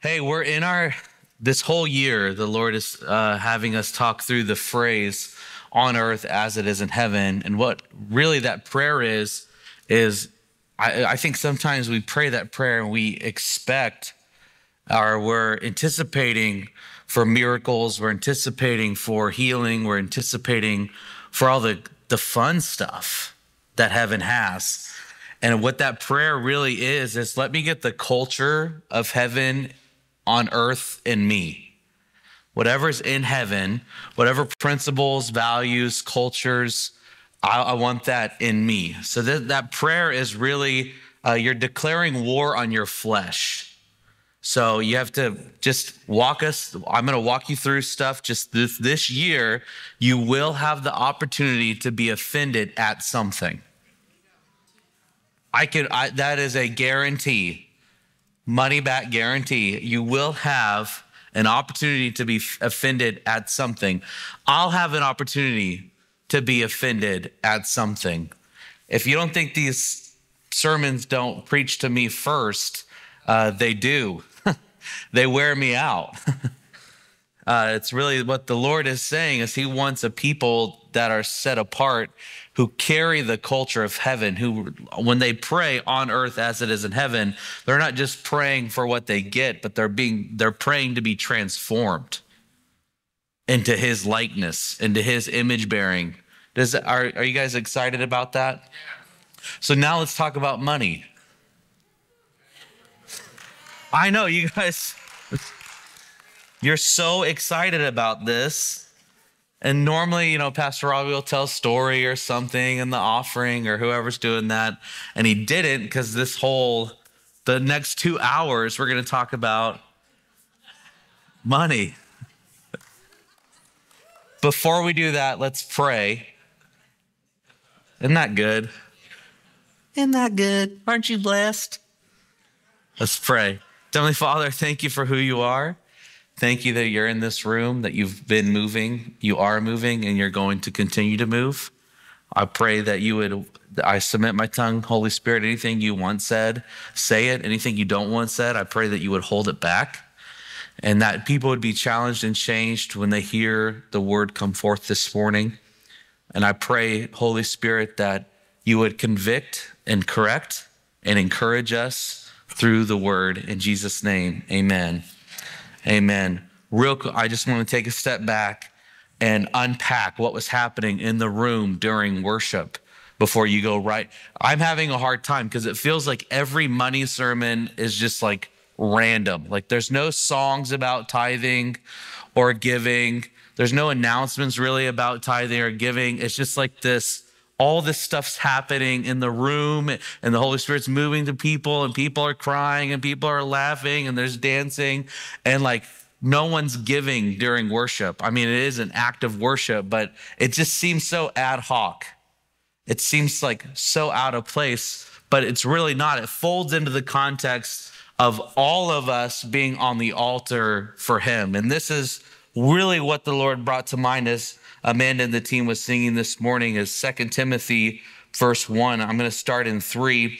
Hey, we're in our, this whole year, the Lord is uh, having us talk through the phrase on earth as it is in heaven. And what really that prayer is, is I, I think sometimes we pray that prayer and we expect or we're anticipating for miracles, we're anticipating for healing, we're anticipating for all the, the fun stuff that heaven has. And what that prayer really is, is let me get the culture of heaven on earth in me. Whatever's in heaven, whatever principles, values, cultures, I, I want that in me. So that, that prayer is really, uh, you're declaring war on your flesh. So you have to just walk us. I'm going to walk you through stuff just this, this year. You will have the opportunity to be offended at something. I can, I, that is a guarantee money back guarantee. You will have an opportunity to be offended at something. I'll have an opportunity to be offended at something. If you don't think these sermons don't preach to me first, uh, they do. they wear me out. uh, it's really what the Lord is saying is He wants a people that are set apart who carry the culture of heaven, who, when they pray on earth as it is in heaven, they're not just praying for what they get, but they're being, they're praying to be transformed into his likeness, into his image bearing. Does, are, are you guys excited about that? So now let's talk about money. I know you guys, you're so excited about this. And normally, you know, Pastor Robbie will tell a story or something in the offering or whoever's doing that. And he didn't because this whole, the next two hours, we're going to talk about money. Before we do that, let's pray. Isn't that good? Isn't that good? Aren't you blessed? Let's pray. Heavenly Father, thank you for who you are. Thank you that you're in this room, that you've been moving, you are moving, and you're going to continue to move. I pray that you would, I submit my tongue, Holy Spirit, anything you want said, say it. Anything you don't want said, I pray that you would hold it back and that people would be challenged and changed when they hear the word come forth this morning. And I pray, Holy Spirit, that you would convict and correct and encourage us through the word. In Jesus' name, amen. Amen. Real quick, I just want to take a step back and unpack what was happening in the room during worship before you go right. I'm having a hard time because it feels like every money sermon is just like random. Like there's no songs about tithing or giving. There's no announcements really about tithing or giving. It's just like this all this stuff's happening in the room and the Holy Spirit's moving to people and people are crying and people are laughing and there's dancing and like no one's giving during worship. I mean, it is an act of worship, but it just seems so ad hoc. It seems like so out of place, but it's really not. It folds into the context of all of us being on the altar for Him. And this is really what the Lord brought to mind as Amanda and the team was singing this morning is Second Timothy, verse 1. I'm going to start in 3.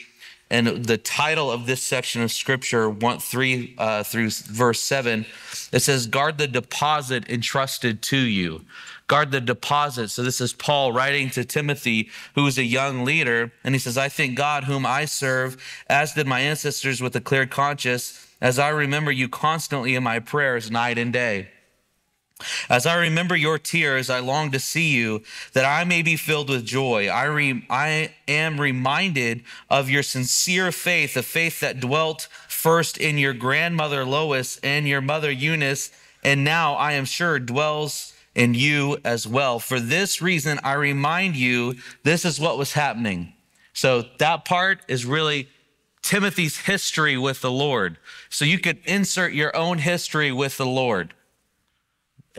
And the title of this section of scripture, 1 3 uh, through verse 7, it says, Guard the deposit entrusted to you. Guard the deposit. So this is Paul writing to Timothy, who is a young leader. And he says, I thank God, whom I serve, as did my ancestors with a clear conscience, as I remember you constantly in my prayers night and day. As I remember your tears, I long to see you, that I may be filled with joy. I, re- I am reminded of your sincere faith, a faith that dwelt first in your grandmother Lois and your mother Eunice, and now I am sure dwells in you as well. For this reason, I remind you this is what was happening. So that part is really Timothy's history with the Lord. So you could insert your own history with the Lord.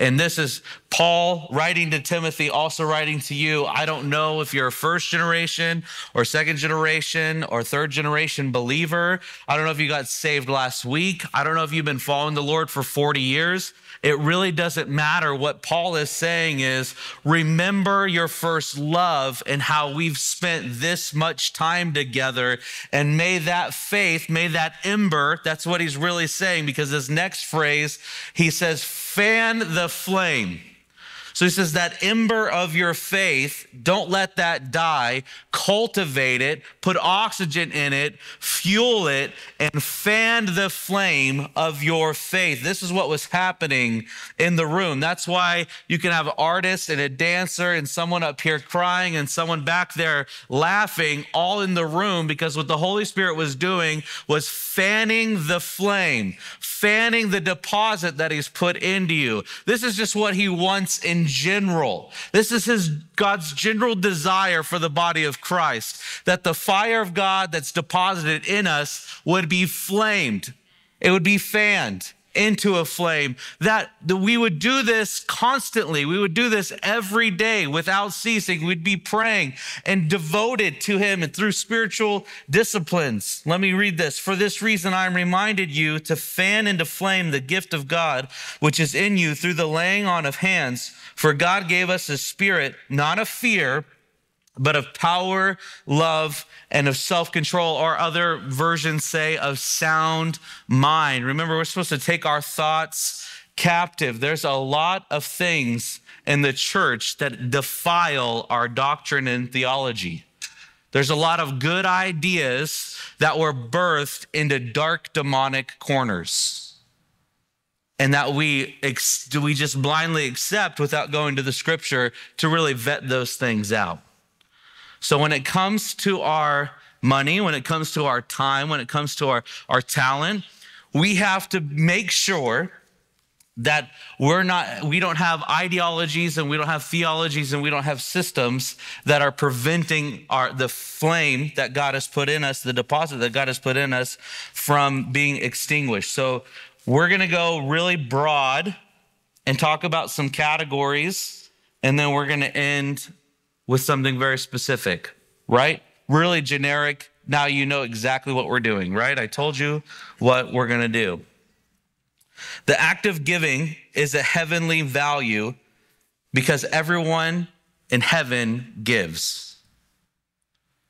And this is Paul writing to Timothy, also writing to you. I don't know if you're a first generation or second generation or third generation believer. I don't know if you got saved last week. I don't know if you've been following the Lord for 40 years. It really doesn't matter. What Paul is saying is remember your first love and how we've spent this much time together. And may that faith, may that ember, that's what he's really saying, because this next phrase, he says, fan the flame. So he says that ember of your faith, don't let that die. Cultivate it, put oxygen in it, fuel it, and fan the flame of your faith. This is what was happening in the room. That's why you can have an artist and a dancer and someone up here crying and someone back there laughing all in the room because what the Holy Spirit was doing was fanning the flame, fanning the deposit that he's put into you. This is just what he wants in general. This is his God's general desire for the body of Christ that the fire of God that's deposited in us would be flamed. It would be fanned into a flame that, we would do this constantly. We would do this every day without ceasing. We'd be praying and devoted to him and through spiritual disciplines. Let me read this. For this reason i'm reminded you to fan into flame the gift of god which is in you through the laying on of hands. For god gave us a spirit not of fear but of power, love, and of self control, or other versions say of sound mind. Remember, we're supposed to take our thoughts captive. There's a lot of things in the church that defile our doctrine and theology. There's a lot of good ideas that were birthed into dark demonic corners and that we we just blindly accept without going to the scripture to really vet those things out. So when it comes to our money, when it comes to our time, when it comes to our, our talent, we have to make sure that we're not we don't have ideologies and we don't have theologies and we don't have systems that are preventing our the flame that God has put in us the deposit that God has put in us from being extinguished. So we're going to go really broad and talk about some categories and then we're going to end with something very specific, right? Really generic. Now you know exactly what we're doing, right? I told you what we're going to do. The act of giving is a heavenly value because everyone in heaven gives.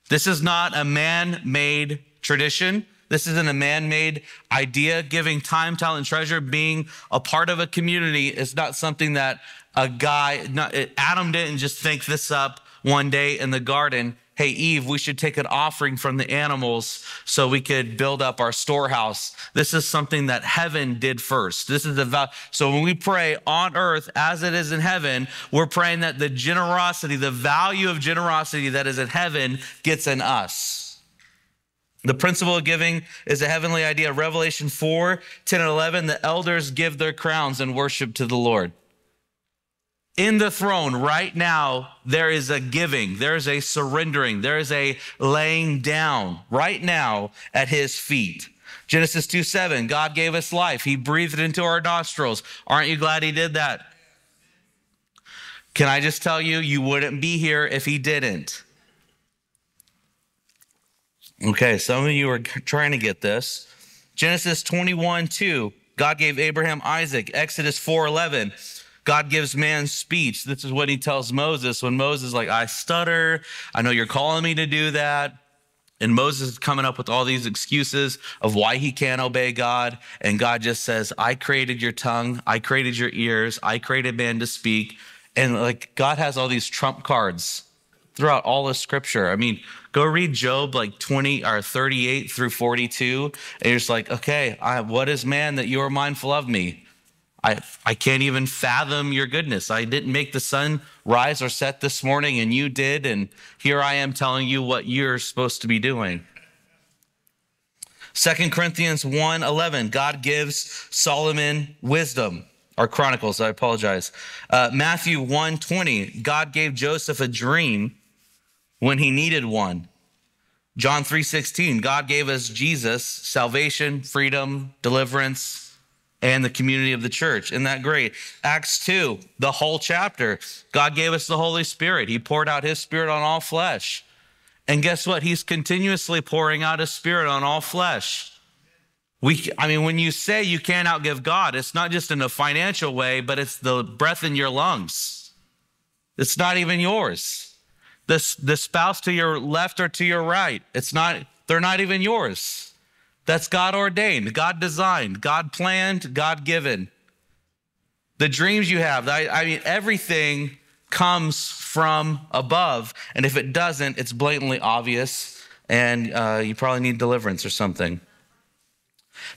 This is not a man made tradition. This isn't a man made idea. Giving time, talent, treasure, being a part of a community is not something that a guy, not, Adam didn't just think this up one day in the garden, hey, Eve, we should take an offering from the animals so we could build up our storehouse. This is something that heaven did first. This is the so when we pray on earth as it is in heaven, we're praying that the generosity, the value of generosity that is in heaven gets in us. The principle of giving is a heavenly idea. Revelation 4, 10 and 11, the elders give their crowns and worship to the Lord in the throne right now, there is a giving, there is a surrendering, there is a laying down right now at his feet. Genesis 2 7, God gave us life. He breathed it into our nostrils. Aren't you glad he did that? Can I just tell you, you wouldn't be here if he didn't. Okay, some of you are trying to get this. Genesis 21 2, God gave Abraham Isaac. Exodus 4 11, God gives man speech. This is what he tells Moses when Moses like, I stutter. I know you're calling me to do that. And Moses is coming up with all these excuses of why he can't obey God. And God just says, I created your tongue. I created your ears. I created man to speak. And like God has all these trump cards throughout all of scripture. I mean, go read Job like 20 or 38 through 42. And you're just like, okay, I, what is man that you are mindful of me? I, I can't even fathom your goodness. I didn't make the sun rise or set this morning, and you did. And here I am telling you what you're supposed to be doing. Second Corinthians 1 11, God gives Solomon wisdom. Or Chronicles, I apologize. Uh, Matthew 1 20, God gave Joseph a dream when he needed one. John 3 16, God gave us Jesus, salvation, freedom, deliverance, and the community of the church. Isn't that great? Acts 2, the whole chapter. God gave us the Holy Spirit. He poured out his spirit on all flesh. And guess what? He's continuously pouring out his spirit on all flesh. We, I mean, when you say you can't outgive God, it's not just in a financial way, but it's the breath in your lungs. It's not even yours. The, the spouse to your left or to your right, it's not, they're not even yours. That's God ordained, God designed, God planned, God given. The dreams you have, I, I mean, everything comes from above. And if it doesn't, it's blatantly obvious, and uh, you probably need deliverance or something.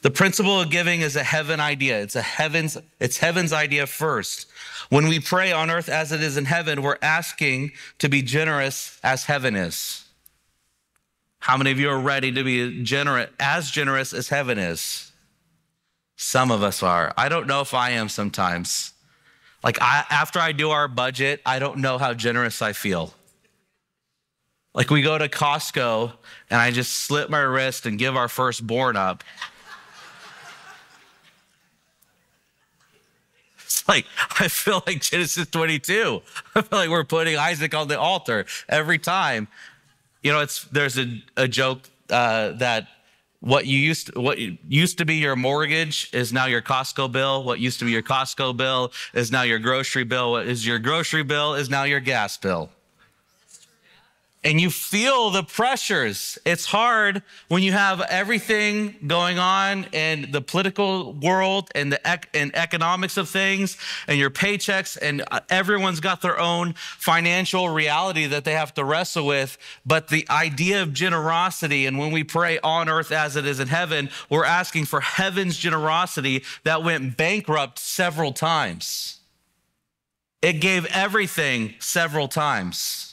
The principle of giving is a heaven idea. It's a heaven's, it's heaven's idea first. When we pray on earth as it is in heaven, we're asking to be generous as heaven is. How many of you are ready to be generous, as generous as heaven is? Some of us are. I don't know if I am sometimes. Like I, after I do our budget, I don't know how generous I feel. Like we go to Costco and I just slip my wrist and give our firstborn up. It's like, I feel like Genesis 22. I feel like we're putting Isaac on the altar every time. You know, it's there's a, a joke uh, that what you used to, what used to be your mortgage is now your Costco bill. What used to be your Costco bill is now your grocery bill. What is your grocery bill is now your gas bill and you feel the pressures. It's hard when you have everything going on in the political world and the ec- and economics of things and your paychecks and uh, everyone's got their own financial reality that they have to wrestle with. But the idea of generosity and when we pray on earth as it is in heaven, we're asking for heaven's generosity that went bankrupt several times. It gave everything several times.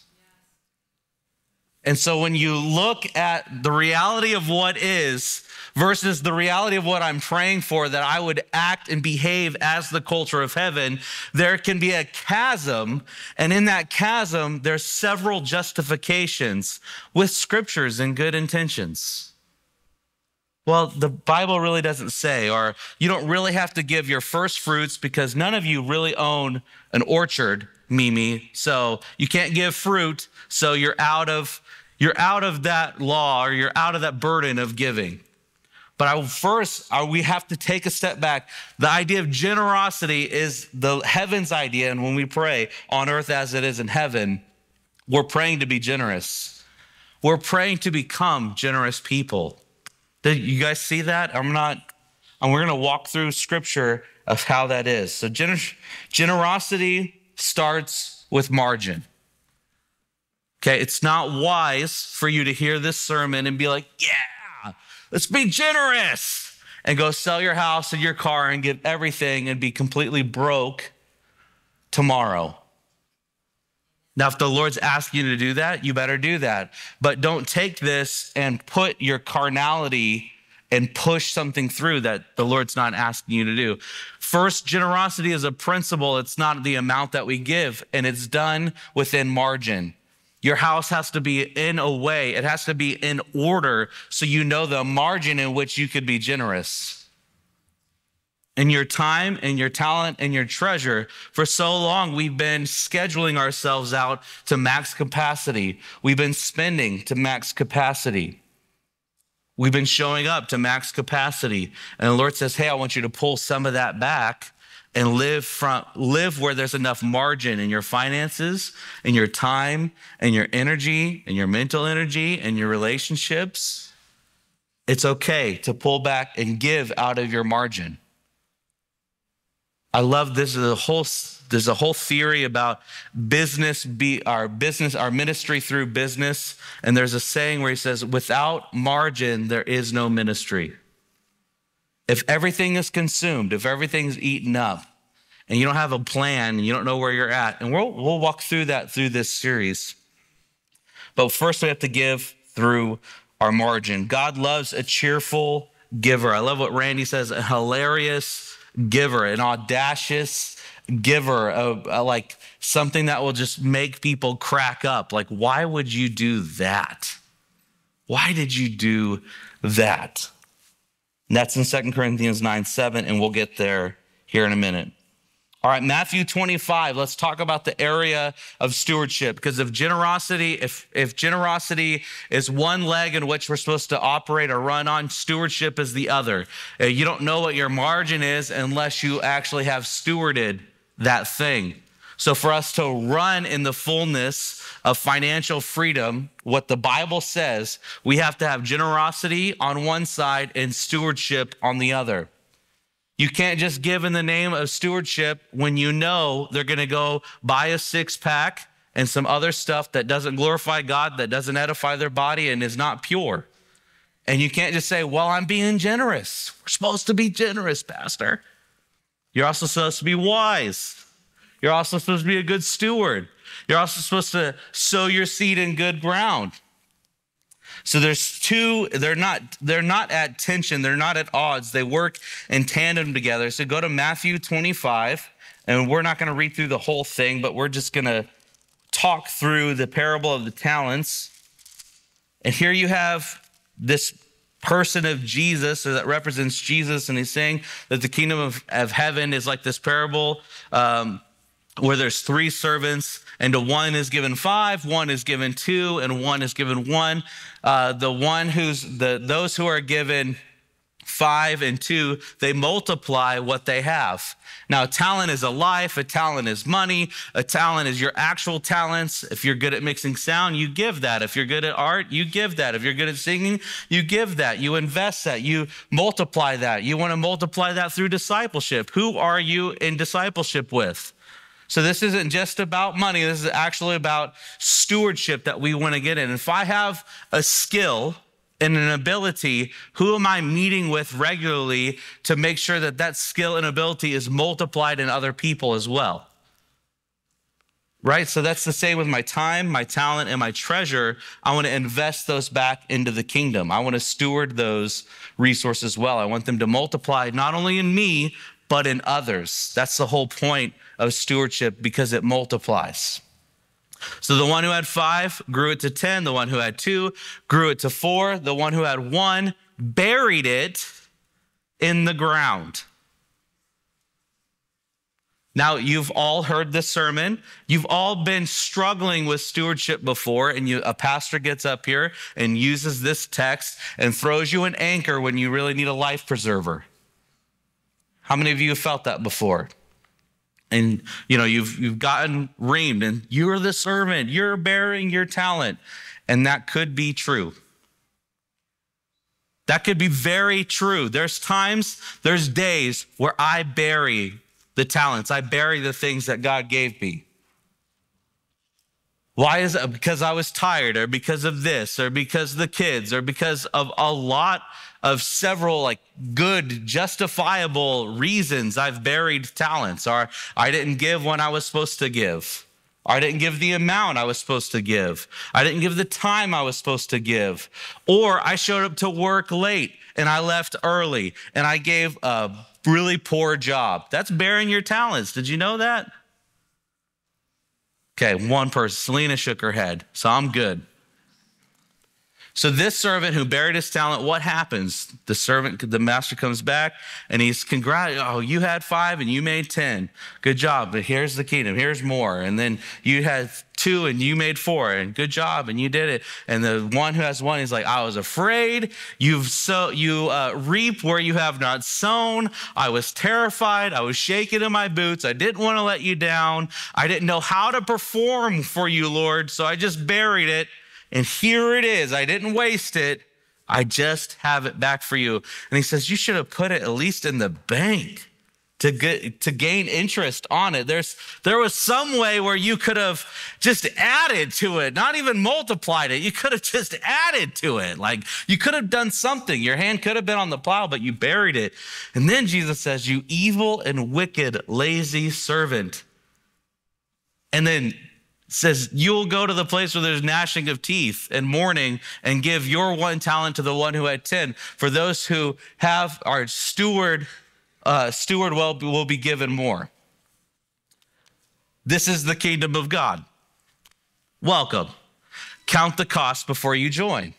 And so when you look at the reality of what is versus the reality of what I'm praying for, that I would act and behave as the culture of heaven, there can be a chasm. And in that chasm, there's several justifications with scriptures and good intentions. Well, the Bible really doesn't say, or you don't really have to give your first fruits because none of you really own an orchard, Mimi. So you can't give fruit. So you're out of you're out of that law or you're out of that burden of giving. But I, first, uh, we have to take a step back. The idea of generosity is the heaven's idea. And when we pray on earth as it is in heaven, we're praying to be generous. We're praying to become generous people. Did you guys see that? I'm not, and we're going to walk through scripture of how that is. So, gener- generosity starts with margin. Okay, it's not wise for you to hear this sermon and be like, yeah, let's be generous and go sell your house and your car and get everything and be completely broke tomorrow. Now, if the Lord's asking you to do that, you better do that. But don't take this and put your carnality and push something through that the Lord's not asking you to do. First, generosity is a principle, it's not the amount that we give, and it's done within margin. Your house has to be in a way, it has to be in order so you know the margin in which you could be generous. In your time and your talent and your treasure, for so long we've been scheduling ourselves out to max capacity. We've been spending to max capacity. We've been showing up to max capacity. And the Lord says, Hey, I want you to pull some of that back and live from live where there's enough margin in your finances in your time and your energy and your mental energy and your relationships it's okay to pull back and give out of your margin i love this is a whole there's a whole theory about business be our business our ministry through business and there's a saying where he says without margin there is no ministry if everything is consumed, if everything's eaten up, and you don't have a plan and you don't know where you're at, and we'll, we'll walk through that through this series. But first, we have to give through our margin. God loves a cheerful giver. I love what Randy says a hilarious giver, an audacious giver, a, a, like something that will just make people crack up. Like, why would you do that? Why did you do that? And that's in 2 Corinthians 9 7, and we'll get there here in a minute. All right, Matthew 25. Let's talk about the area of stewardship because if generosity, if if generosity is one leg in which we're supposed to operate or run on, stewardship is the other. Uh, you don't know what your margin is unless you actually have stewarded that thing. So for us to run in the fullness of financial freedom, what the Bible says, we have to have generosity on one side and stewardship on the other. You can't just give in the name of stewardship when you know they're going to go buy a six pack and some other stuff that doesn't glorify God, that doesn't edify their body, and is not pure. And you can't just say, Well, I'm being generous. We're supposed to be generous, Pastor. You're also supposed to be wise. You're also supposed to be a good steward. You're also supposed to sow your seed in good ground. So there's two, they're not, they're not at tension, they're not at odds. They work in tandem together. So go to Matthew 25, and we're not going to read through the whole thing, but we're just going to talk through the parable of the talents. And here you have this person of Jesus or that represents Jesus, and he's saying that the kingdom of, of heaven is like this parable um, where there's three servants and to one is given five, one is given two, and one is given one. Uh, the one who's the those who are given five and two, they multiply what they have. Now, talent is a life, a talent is money, a talent is your actual talents. If you're good at mixing sound, you give that. If you're good at art, you give that. If you're good at singing, you give that. You invest that. You multiply that. You want to multiply that through discipleship. Who are you in discipleship with? So this isn't just about money. This is actually about stewardship that we want to get in. If I have a skill and an ability, who am I meeting with regularly to make sure that that skill and ability is multiplied in other people as well? Right? So that's the same with my time, my talent, and my treasure. I want to invest those back into the kingdom. I want to steward those resources well. I want them to multiply not only in me, but in others. That's the whole point of stewardship because it multiplies. So the one who had five grew it to 10. The one who had two grew it to four. The one who had one buried it in the ground. Now, you've all heard this sermon. You've all been struggling with stewardship before, and you, a pastor gets up here and uses this text and throws you an anchor when you really need a life preserver. How many of you have felt that before? And you know you've you've gotten reamed and you're the servant you're bearing your talent. And that could be true. That could be very true. There's times there's days where i bury the talents. I bury the things that god gave me. Why is it? Because i was tired or because of this or because the kids or because of a lot of several like good justifiable reasons I've buried talents or I didn't give when I was supposed to give. I didn't give the amount I was supposed to give. I didn't give the time I was supposed to give. Or I showed up to work late and I left early and I gave a really poor job. That's bearing your talents. Did you know that? Okay, one person. Selena shook her head, so I'm good. So this servant who buried his talent, what happens? The servant, the master comes back and he's congrat. Oh, you had five and you made 10. Good job. But here's the kingdom. Here's more. And then you had two and you made four and good job and you did it. And the one who has one, he's like, I was afraid. You've so you uh, reap where you have not sown. I was terrified. I was shaking in my boots. I didn't want to let you down. I didn't know how to perform for you, Lord. So I just buried it. And here it is. I didn't waste it. I just have it back for you. And he says, You should have put it at least in the bank to get to gain interest on it. There's there was some way where you could have just added to it, not even multiplied it. You could have just added to it. Like you could have done something. Your hand could have been on the plow, but you buried it. And then Jesus says, You evil and wicked, lazy servant. And then says, You'll go to the place where there's gnashing of teeth and mourning and give your one talent to the one who had 10. For those who have our steward, uh, steward will, will be given more. This is the kingdom of God. Welcome. Count the cost before you join.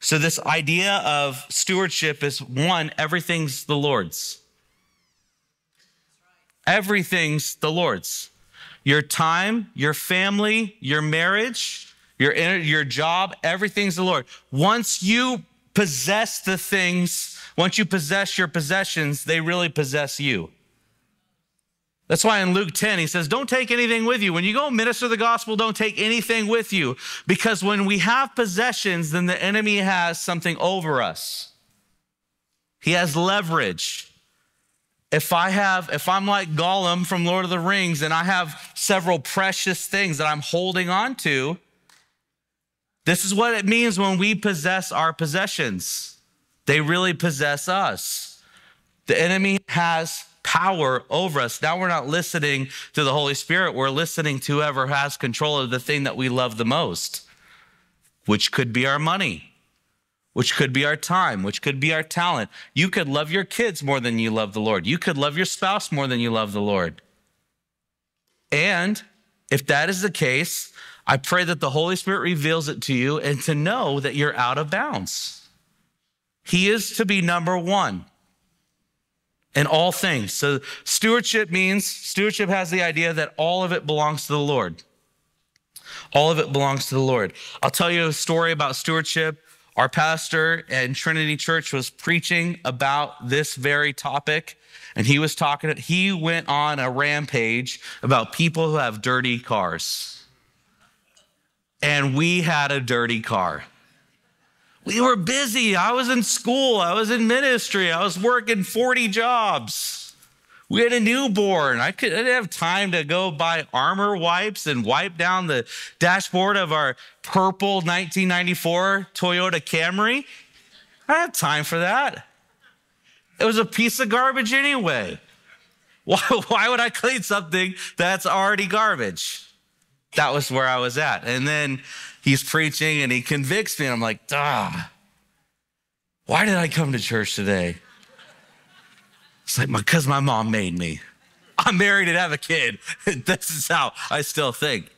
So, this idea of stewardship is one, everything's the Lord's. Everything's the Lord's. Your time, your family, your marriage, your, your job, everything's the Lord. Once you possess the things, once you possess your possessions, they really possess you. That's why in Luke 10, he says, Don't take anything with you. When you go minister the gospel, don't take anything with you. Because when we have possessions, then the enemy has something over us. He has leverage. If I have, if I'm like Gollum from Lord of the Rings and I have several precious things that I'm holding on to, this is what it means when we possess our possessions. They really possess us. The enemy has power over us. Now we're not listening to the Holy Spirit, we're listening to whoever has control of the thing that we love the most, which could be our money, which could be our time, which could be our talent. You could love your kids more than you love the Lord. You could love your spouse more than you love the Lord. And if that is the case, I pray that the Holy Spirit reveals it to you and to know that you're out of bounds. He is to be number one in all things. So stewardship means stewardship has the idea that all of it belongs to the Lord. All of it belongs to the Lord. I'll tell you a story about stewardship. Our pastor in Trinity Church was preaching about this very topic, and he was talking, he went on a rampage about people who have dirty cars. And we had a dirty car. We were busy. I was in school. I was in ministry. I was working 40 jobs. We had a newborn. I, could, I didn't have time to go buy armor wipes and wipe down the dashboard of our purple 1994 Toyota Camry. I had time for that. It was a piece of garbage anyway. Why, why would I clean something that's already garbage? That was where I was at. And then he's preaching and he convicts me, and I'm like, ah, why did I come to church today? It's like, because my mom made me. I'm married and have a kid. this is how I still think.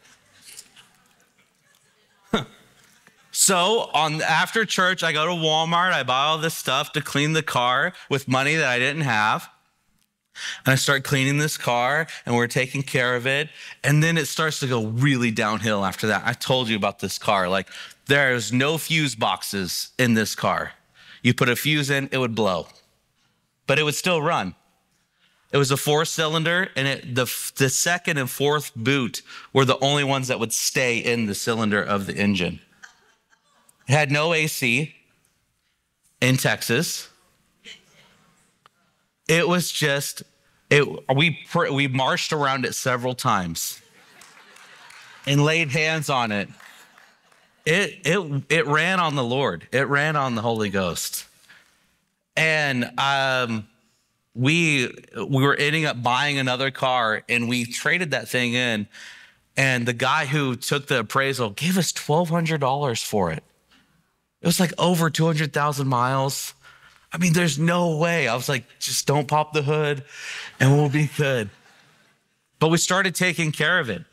so on after church, I go to Walmart. I buy all this stuff to clean the car with money that I didn't have. And I start cleaning this car and we're taking care of it. And then it starts to go really downhill after that. I told you about this car. Like, there's no fuse boxes in this car. You put a fuse in, it would blow, but it would still run. It was a four cylinder, and it, the, the second and fourth boot were the only ones that would stay in the cylinder of the engine. It had no AC in Texas. It was just, it, we, we marched around it several times and laid hands on it. It, it, it ran on the Lord. It ran on the Holy Ghost. And um, we, we were ending up buying another car and we traded that thing in. And the guy who took the appraisal gave us $1,200 for it. It was like over 200,000 miles. I mean, there's no way. I was like, just don't pop the hood and we'll be good. But we started taking care of it,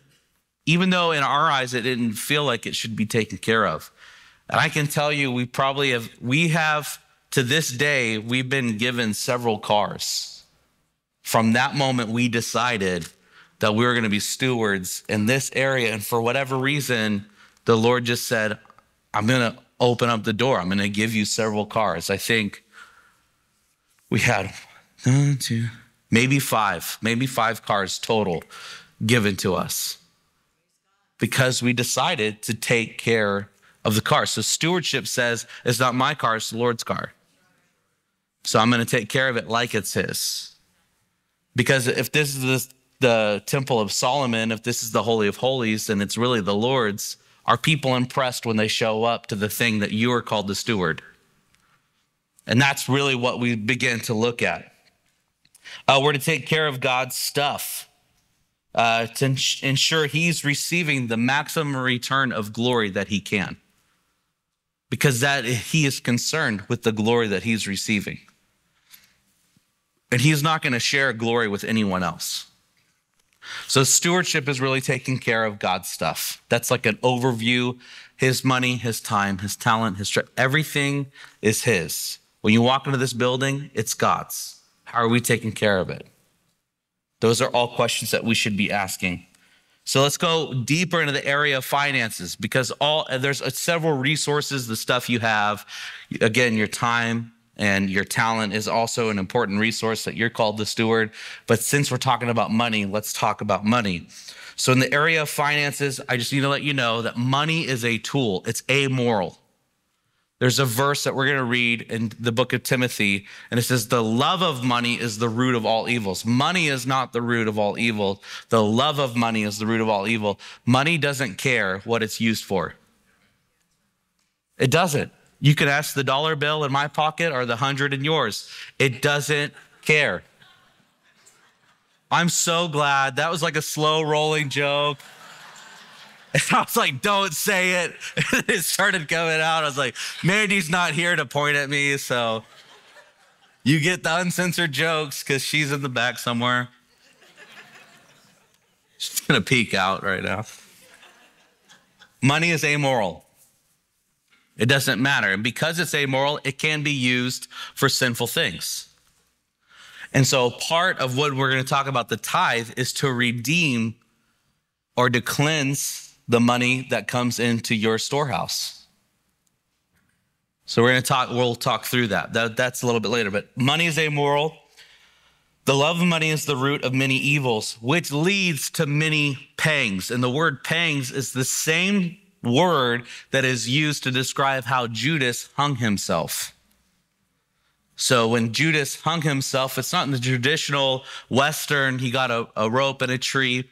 even though in our eyes it didn't feel like it should be taken care of. And I can tell you, we probably have, we have to this day, we've been given several cars. From that moment, we decided that we were going to be stewards in this area. And for whatever reason, the Lord just said, I'm going to open up the door. I'm going to give you several cars. I think we had one, two, maybe five, maybe five cars total given to us because we decided to take care of the car. So stewardship says it's not my car, it's the Lord's car. So I'm going to take care of it like it's his. Because if this is the, the temple of Solomon, if this is the Holy of Holies, and it's really the Lord's, are people impressed when they show up to the thing that you are called to steward? And that's really what we begin to look at. Uh, we're to take care of God's stuff uh, to ensure He's receiving the maximum return of glory that He can, because that He is concerned with the glory that He's receiving, and He's not going to share glory with anyone else. So stewardship is really taking care of God's stuff. That's like an overview. His money, his time, his talent, his everything is his. When you walk into this building, it's God's. How are we taking care of it? Those are all questions that we should be asking. So let's go deeper into the area of finances because all there's uh, several resources, the stuff you have, again, your time, and your talent is also an important resource that you're called the steward. But since we're talking about money, let's talk about money. So, in the area of finances, I just need to let you know that money is a tool, it's amoral. There's a verse that we're going to read in the book of Timothy, and it says, The love of money is the root of all evils. Money is not the root of all evil. The love of money is the root of all evil. Money doesn't care what it's used for, it doesn't. You could ask the dollar bill in my pocket or the hundred in yours. It doesn't care. I'm so glad that was like a slow rolling joke. And I was like, don't say it. it started coming out. I was like, Mandy's not here to point at me. So you get the uncensored jokes because she's in the back somewhere. She's going to peek out right now. Money is amoral. It doesn't matter. And because it's amoral, it can be used for sinful things. And so, part of what we're going to talk about the tithe is to redeem or to cleanse the money that comes into your storehouse. So, we're going to talk, we'll talk through that. that. That's a little bit later, but money is amoral. The love of money is the root of many evils, which leads to many pangs. And the word pangs is the same word that is used to describe how Judas hung himself. So when Judas hung himself, it's not in the traditional Western, he got a, a rope and a tree,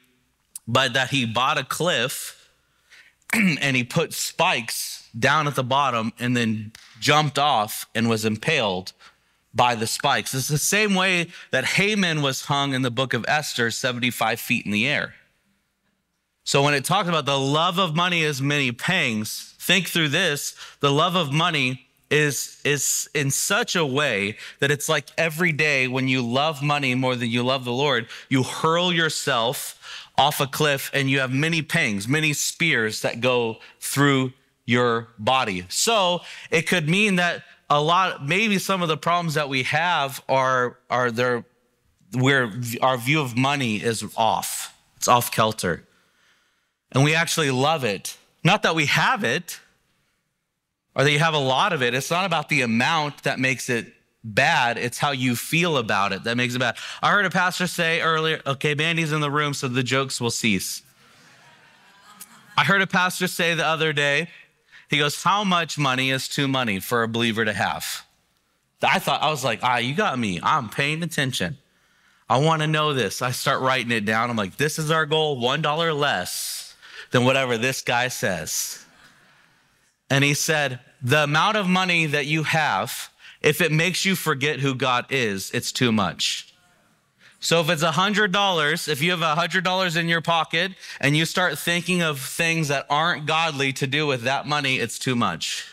but that he bought a cliff and he put spikes down at the bottom and then jumped off and was impaled by the spikes. It's the same way that Haman was hung in the book of Esther, 75 feet in the air. So when it talks about the love of money is many pangs, think through this. The love of money is is in such a way that it's like every day when you love money more than you love the Lord, you hurl yourself off a cliff and you have many pangs, many spears that go through your body. So it could mean that a lot, maybe some of the problems that we have are are there where our view of money is off. It's off kilter and we actually love it. Not that we have it or that you have a lot of it. It's not about the amount that makes it bad, it's how you feel about it that makes it bad. I heard a pastor say earlier, okay, Mandy's in the room, so the jokes will cease. I heard a pastor say the other day, he goes, How much money is too money for a believer to have? I thought, I was like, Ah, you got me. I'm paying attention. I want to know this. I start writing it down. I'm like, This is our goal $1 less than whatever this guy says. And he said, The amount of money that you have, if it makes you forget who God is, it's too much. So if it's $100, if you have $100 in your pocket and you start thinking of things that aren't godly to do with that money, it's too much.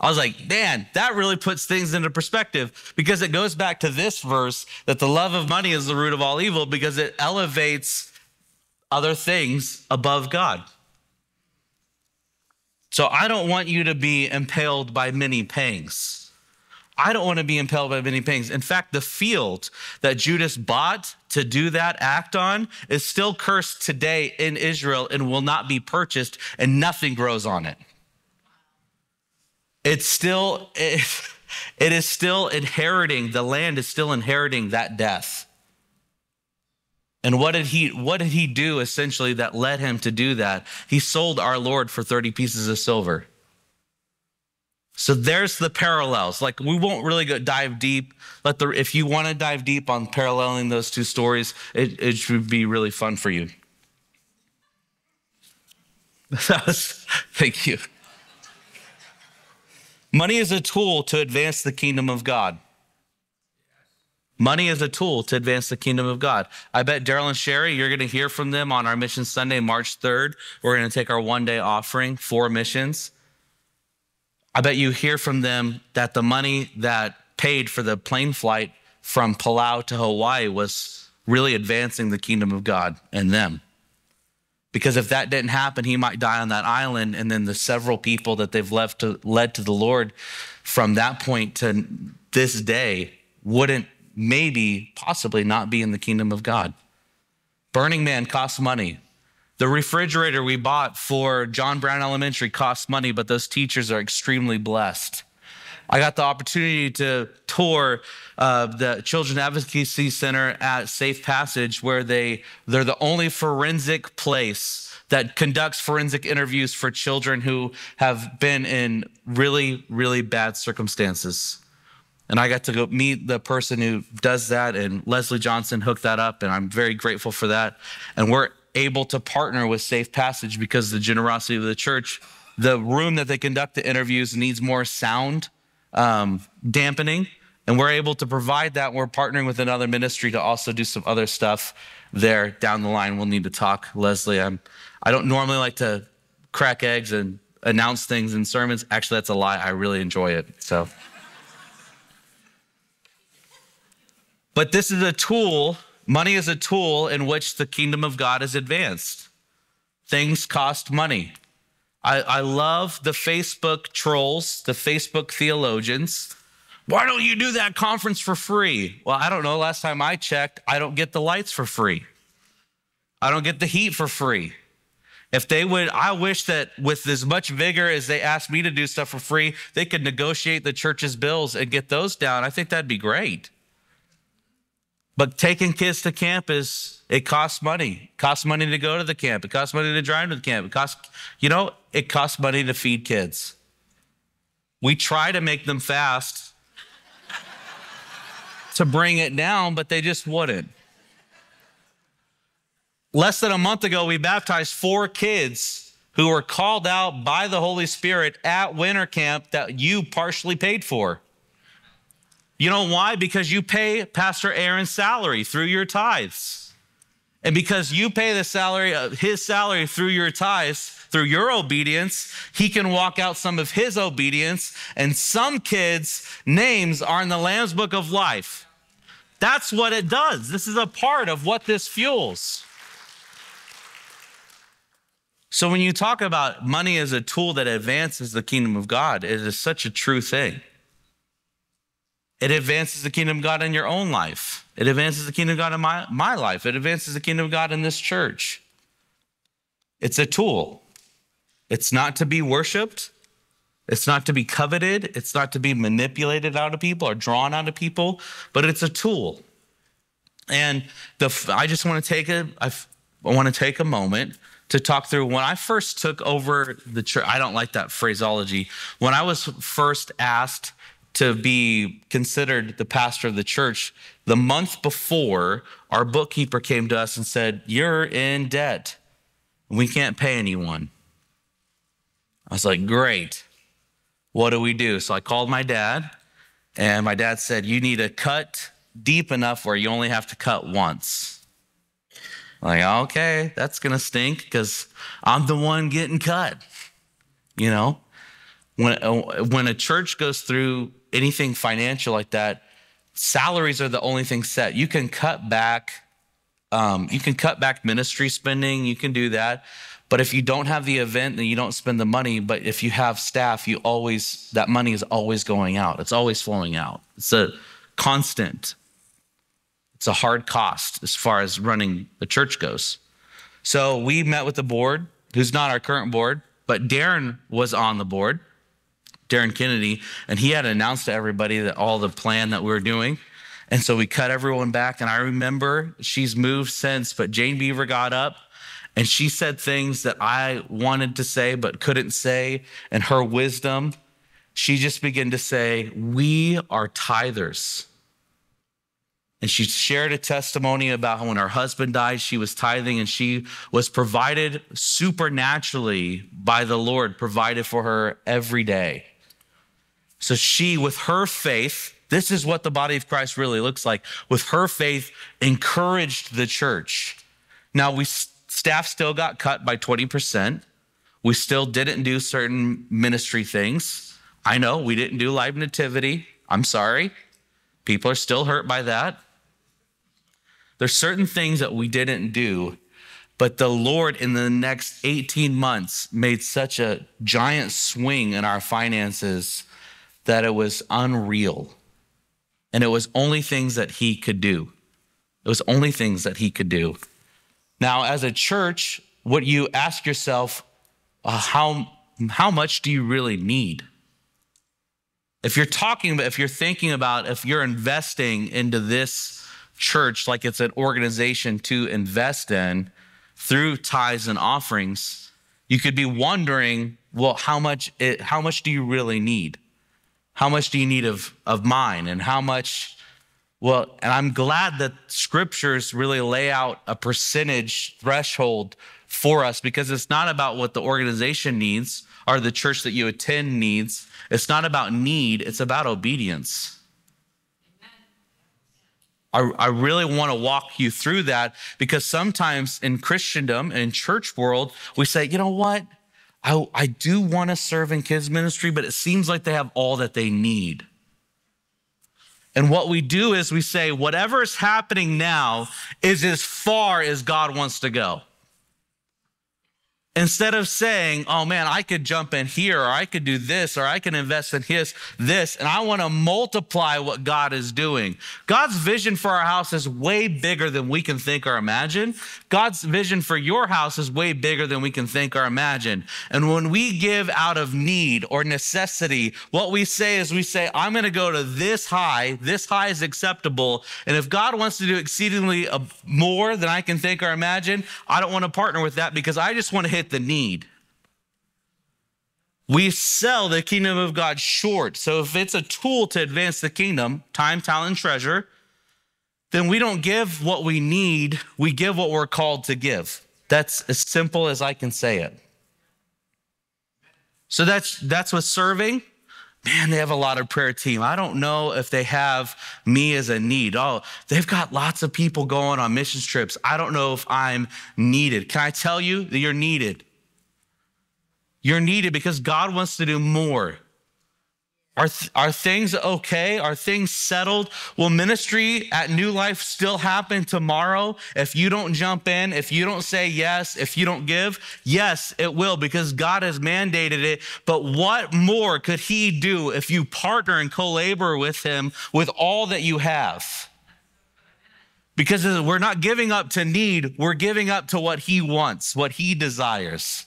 I was like, man, that really puts things into perspective because it goes back to this verse that the love of money is the root of all evil because it elevates other things above God. So I don't want you to be impaled by many pangs. I don't want to be impaled by many pangs. In fact, the field that Judas bought to do that act on is still cursed today in Israel and will not be purchased, and nothing grows on it. It's still, it, it is still inheriting, the land is still inheriting that death. And what did he what did he do essentially that led him to do that? He sold our Lord for 30 pieces of silver. So there's the parallels. Like we won't really go dive deep. Let the if you want to dive deep on paralleling those two stories, it, it should be really fun for you. That was, thank you. Money is a tool to advance the kingdom of God. Money is a tool to advance the kingdom of God. I bet Daryl and Sherry, you're going to hear from them on our Mission Sunday, March 3rd. We're going to take our one day offering for missions. I bet you hear from them that the money that paid for the plane flight from Palau to Hawaii was really advancing the kingdom of God and them. Because if that didn't happen, he might die on that island, and then the several people that they've left to, led to the Lord from that point to this day wouldn't maybe possibly not be in the kingdom of God. Burning Man costs money. The refrigerator we bought for John Brown Elementary costs money, but those teachers are extremely blessed. I got the opportunity to tour uh, the Children Advocacy Center at Safe Passage, where they they're the only forensic place that conducts forensic interviews for children who have been in really, really bad circumstances. And I got to go meet the person who does that, and Leslie Johnson hooked that up, and I'm very grateful for that. And we're able to partner with Safe Passage because of the generosity of the church. The room that they conduct the interviews needs more sound um, dampening. And we're able to provide that. We're partnering with another ministry to also do some other stuff there down the line. We'll need to talk, Leslie. I'm, I don't normally like to crack eggs and announce things in sermons. Actually, that's a lie. I really enjoy it. So, but this is a tool. Money is a tool in which the kingdom of God is advanced. Things cost money. I, I love the Facebook trolls, the Facebook theologians. Why don't you do that conference for free? Well, I don't know. Last time I checked, I don't get the lights for free. I don't get the heat for free. If they would, I wish that with as much vigor as they asked me to do stuff for free, they could negotiate the church's bills and get those down. I think that'd be great. But taking kids to camp is, it costs money. It costs money to go to the camp. It costs money to drive to the camp. It costs, you know, it costs money to feed kids. We try to make them fast to bring it down, but they just wouldn't. Less than a month ago, we baptized four kids who were called out by the Holy Spirit at winter camp that you partially paid for. You know why? Because you pay Pastor Aaron's salary through your tithes. And because you pay the salary, uh, his salary through your tithes, through your obedience, he can walk out some of his obedience. And some kids' names are in the Lamb's Book of Life. That's what it does. This is a part of what this fuels. So when you talk about money as a tool that advances the kingdom of God, it is such a true thing. It advances the kingdom of God in your own life. It advances the kingdom of God in my, my life. It advances the kingdom of God in this church. It's a tool. It's not to be worshiped. It's not to be coveted. It's not to be manipulated out of people or drawn out of people, but it's a tool. And the, I just want to take a, I want to take a moment to talk through when I first took over the church. I don't like that phraseology. When I was first asked to be considered the pastor of the church, the month before, our bookkeeper came to us and said, You're in debt. We can't pay anyone. I was like, Great. What do we do? So I called my dad, and my dad said, You need to cut deep enough where you only have to cut once. Like, okay, that's gonna stink because I'm the one getting cut. You know, when uh, when a church goes through anything financial like that, salaries are the only thing set. You can cut back, um, you can cut back ministry spending. You can do that. But if you don't have the event, then you don't spend the money. But if you have staff, you always that money is always going out. It's always flowing out. It's a constant. It's a hard cost as far as running the church goes. So we met with the board, who's not our current board, but Darren was on the board. Darren Kennedy, and he had announced to everybody that all the plan that we were doing. And so we cut everyone back. And I remember she's moved since, but Jane Beaver got up and she said things that I wanted to say but couldn't say. And her wisdom, she just began to say, We are tithers. And she shared a testimony about how when her husband died, she was tithing and she was provided supernaturally by the Lord, provided for her every day. So she, with her faith, this is what the body of Christ really looks like. With her faith, encouraged the church. Now, we staff still got cut by 20%. We still didn't do certain ministry things. I know we didn't do live nativity. I'm sorry. People are still hurt by that. There's certain things that we didn't do, but the Lord in the next 18 months made such a giant swing in our finances that it was unreal. And it was only things that He could do. It was only things that He could do. Now, as a church, what you ask yourself, uh, how, how much do you really need? If you're talking if you're thinking about, if you're investing into this church like it's an organization to invest in through tithes and offerings, you could be wondering, well, how much, it, how much do you really need? How much do you need of, of mine? And how much, well, and I'm glad that scriptures really lay out a percentage threshold for us because it's not about what the organization needs or the church that you attend needs. It's not about need, it's about obedience. I, I really want to walk you through that because sometimes in Christendom and in church world, we say, you know what? I, I do want to serve in kids ministry, but it seems like they have all that they need. And what we do is we say, whatever is happening now is as far as God wants to go. Instead of saying, oh man, I could jump in here, or I could do this, or I can invest in his, this, and I want to multiply what God is doing. God's vision for our house is way bigger than we can think or imagine. God's vision for your house is way bigger than we can think or imagine. And when we give out of need or necessity, what we say is we say, I'm going to go to this high. This high is acceptable. And if God wants to do exceedingly uh, more than I can think or imagine, I don't want to partner with that because I just want to hit the need. We sell the kingdom of God short. So if it's a tool to advance the kingdom, time, talent, treasure, then we don't give what we need, we give what we're called to give. That's as simple as I can say it. So that's that's what serving. Man, they have a lot of prayer team. I don't know if they have me as a need. Oh, they've got lots of people going on missions trips. I don't know if I'm needed. Can I tell you that you're needed? You're needed because God wants to do more. Are, th- are things okay? Are things settled? Will ministry at New Life still happen tomorrow if you don't jump in, if you don't say yes, if you don't give? Yes, it will because God has mandated it. But what more could He do if you partner and co labor with Him with all that you have? Because we're not giving up to need, we're giving up to what He wants, what He desires.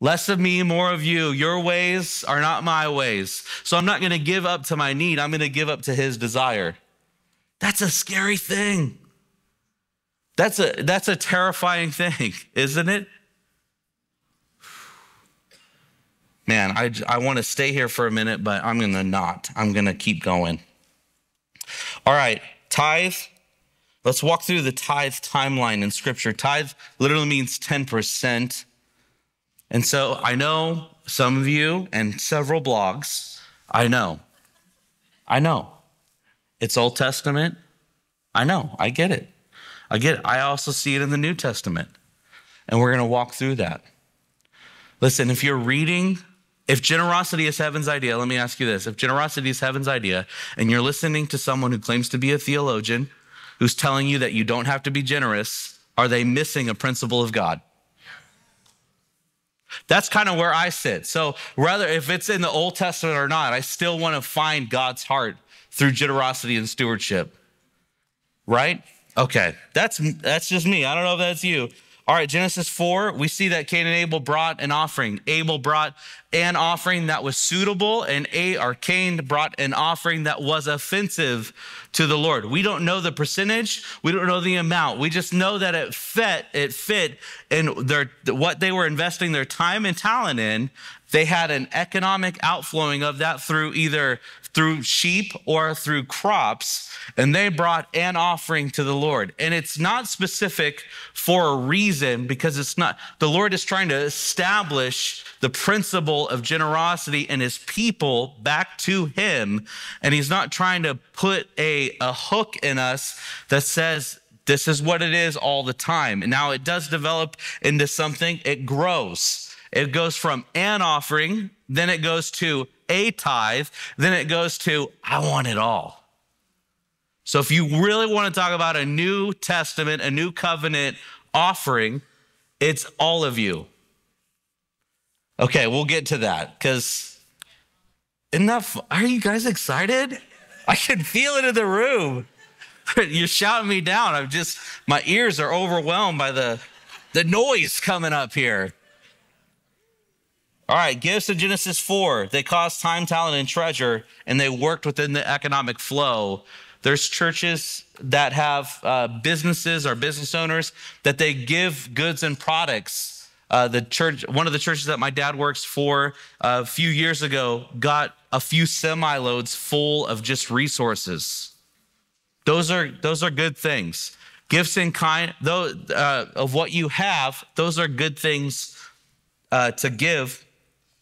Less of me, more of you. Your ways are not my ways. So I'm not going to give up to my need. I'm going to give up to his desire. That's a scary thing. That's a, that's a terrifying thing, isn't it? Man, I, I want to stay here for a minute, but I'm going to not. I'm going to keep going. All right, tithe. Let's walk through the tithe timeline in scripture. Tithe literally means 10%. And so I know some of you and several blogs, I know. I know. It's Old Testament. I know. I get it. I get it. I also see it in the New Testament. And we're going to walk through that. Listen, if you're reading, if generosity is heaven's idea, let me ask you this. If generosity is heaven's idea, and you're listening to someone who claims to be a theologian who's telling you that you don't have to be generous, are they missing a principle of God? That's kind of where I sit. So, whether if it's in the Old Testament or not, I still want to find God's heart through generosity and stewardship. Right? Okay. That's that's just me. I don't know if that's you. All right, Genesis 4, we see that Cain and Abel brought an offering. Abel brought an offering that was suitable, and A or Cain brought an offering that was offensive to the Lord. We don't know the percentage, we don't know the amount. We just know that it fit, it fit in their what they were investing their time and talent in. They had an economic outflowing of that through either through sheep or through crops, and they brought an offering to the Lord. And it's not specific for a reason because it's not, the Lord is trying to establish the principle of generosity and his people back to him. And he's not trying to put a, a hook in us that says, this is what it is all the time. And now it does develop into something, it grows. It goes from an offering, then it goes to a tithe, then it goes to, I want it all. So if you really want to talk about a New Testament, a New Covenant offering, it's all of you. Okay, we'll get to that because enough. Are you guys excited? I can feel it in the room. You're shouting me down. I'm just, my ears are overwhelmed by the, the noise coming up here. All right, gifts in Genesis 4. They cost time, talent, and treasure, and they worked within the economic flow. There's churches that have uh, businesses or business owners that they give goods and products. Uh, the church, one of the churches that my dad works for uh, a few years ago, got a few semi loads full of just resources. Those are those are good things. Gifts in kind, though, uh, of what you have, those are good things uh, to give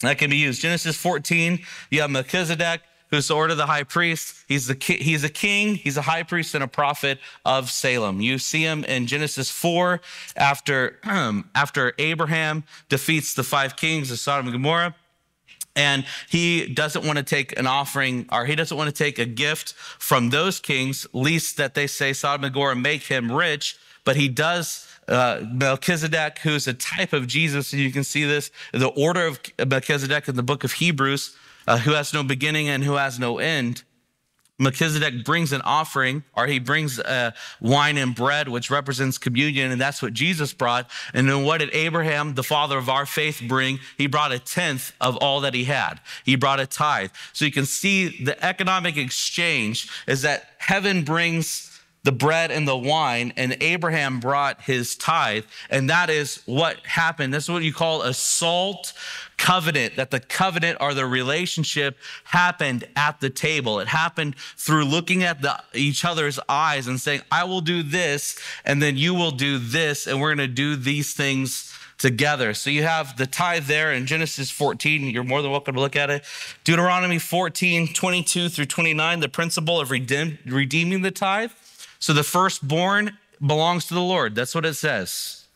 that can be used. Genesis 14, you have Melchizedek, who's the order of the high priest. He's, the he's a king, he's a high priest, and a prophet of Salem. You see him in Genesis 4 after, after Abraham defeats the five kings of Sodom and Gomorrah. And he doesn't want to take an offering, or he doesn't want to take a gift from those kings, least that they say Sodom and Gomorrah make him rich. But he does uh, Melchizedek, who's a type of Jesus. And you can see this, the order of Melchizedek in the book of Hebrews, uh, who has no beginning and who has no end. Melchizedek brings an offering, or he brings uh, wine and bread, which represents communion, and that's what Jesus brought. And then what did Abraham, the father of our faith, bring? He brought a tenth of all that he had. He brought a tithe. So you can see the economic exchange is that heaven brings the bread and the wine, and Abraham brought his tithe. And that is what happened. This is what you call a salt covenant, that the covenant or the relationship happened at the table. It happened through looking at the, each other's eyes and saying, I will do this, and then you will do this, and we're going to do these things together. So you have the tithe there in Genesis 14. You're more than welcome to look at it. Deuteronomy 14, 22 through 29, the principle of redeem, redeeming the tithe. So the firstborn belongs to the Lord. That's what it says.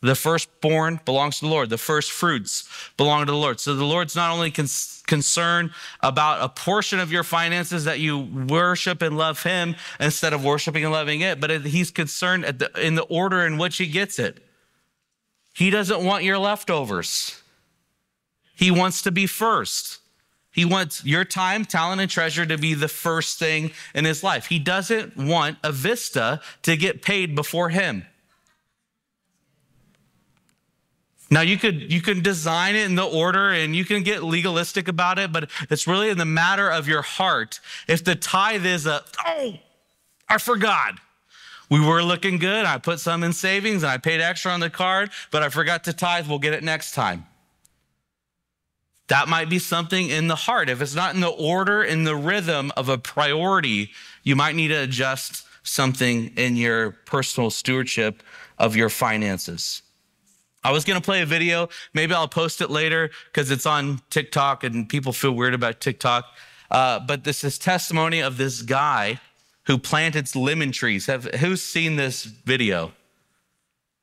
The firstborn belongs to the Lord. The first fruits belong to the Lord. So the Lord's not only con- concerned about a portion of your finances that you worship and love Him instead of worshiping and loving it, but He's concerned the, in the order in which He gets it. He doesn't want your leftovers, He wants to be first. He wants your time, talent, and treasure to be the first thing in his life. He doesn't want a vista to get paid before him. Now you could you can design it in the order and you can get legalistic about it, but it's really in the matter of your heart. If the tithe is a oh, I forgot. We were looking good. I put some in savings and I paid extra on the card, but I forgot to tithe. We'll get it next time. That might be something in the heart. If it's not in the order, in the rhythm of a priority, you might need to adjust something in your personal stewardship of your finances. I was going to play a video. Maybe I'll post it later because it's on TikTok and people feel weird about TikTok. Uh, but this is testimony of this guy who planted lemon trees. Have, who's seen this video?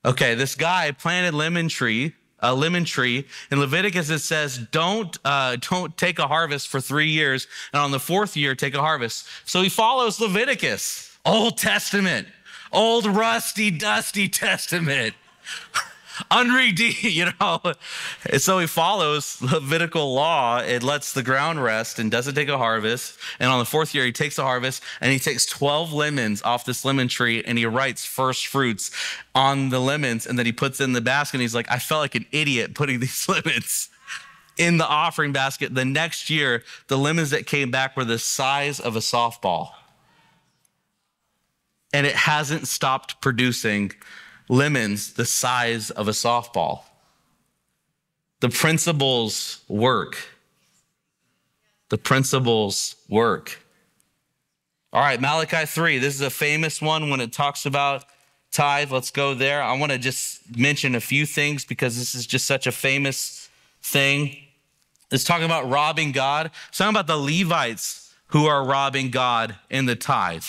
Okay, this guy planted lemon tree a lemon tree. In Leviticus, it says, don't, uh, don't take a harvest for three years. And on the fourth year, take a harvest. So he follows Leviticus, Old Testament, old rusty, dusty Testament. unredeemed, you know. So he follows Levitical law. It lets the ground rest and doesn't take a harvest. And on the fourth year, he takes a harvest and he takes 12 lemons off this lemon tree and he writes first fruits on the lemons and then he puts in the basket. And he's like, I felt like an idiot putting these lemons in the offering basket. The next year, the lemons that came back were the size of a softball. And it hasn't stopped producing lemons the size of a softball. The principles work. The principles work. All right, Malachi 3. This is a famous one when it talks about tithe. Let's go there. I want to just mention a few things because this is just such a famous thing. It's talking about robbing God. It's talking about the Levites who are robbing God in the tithe.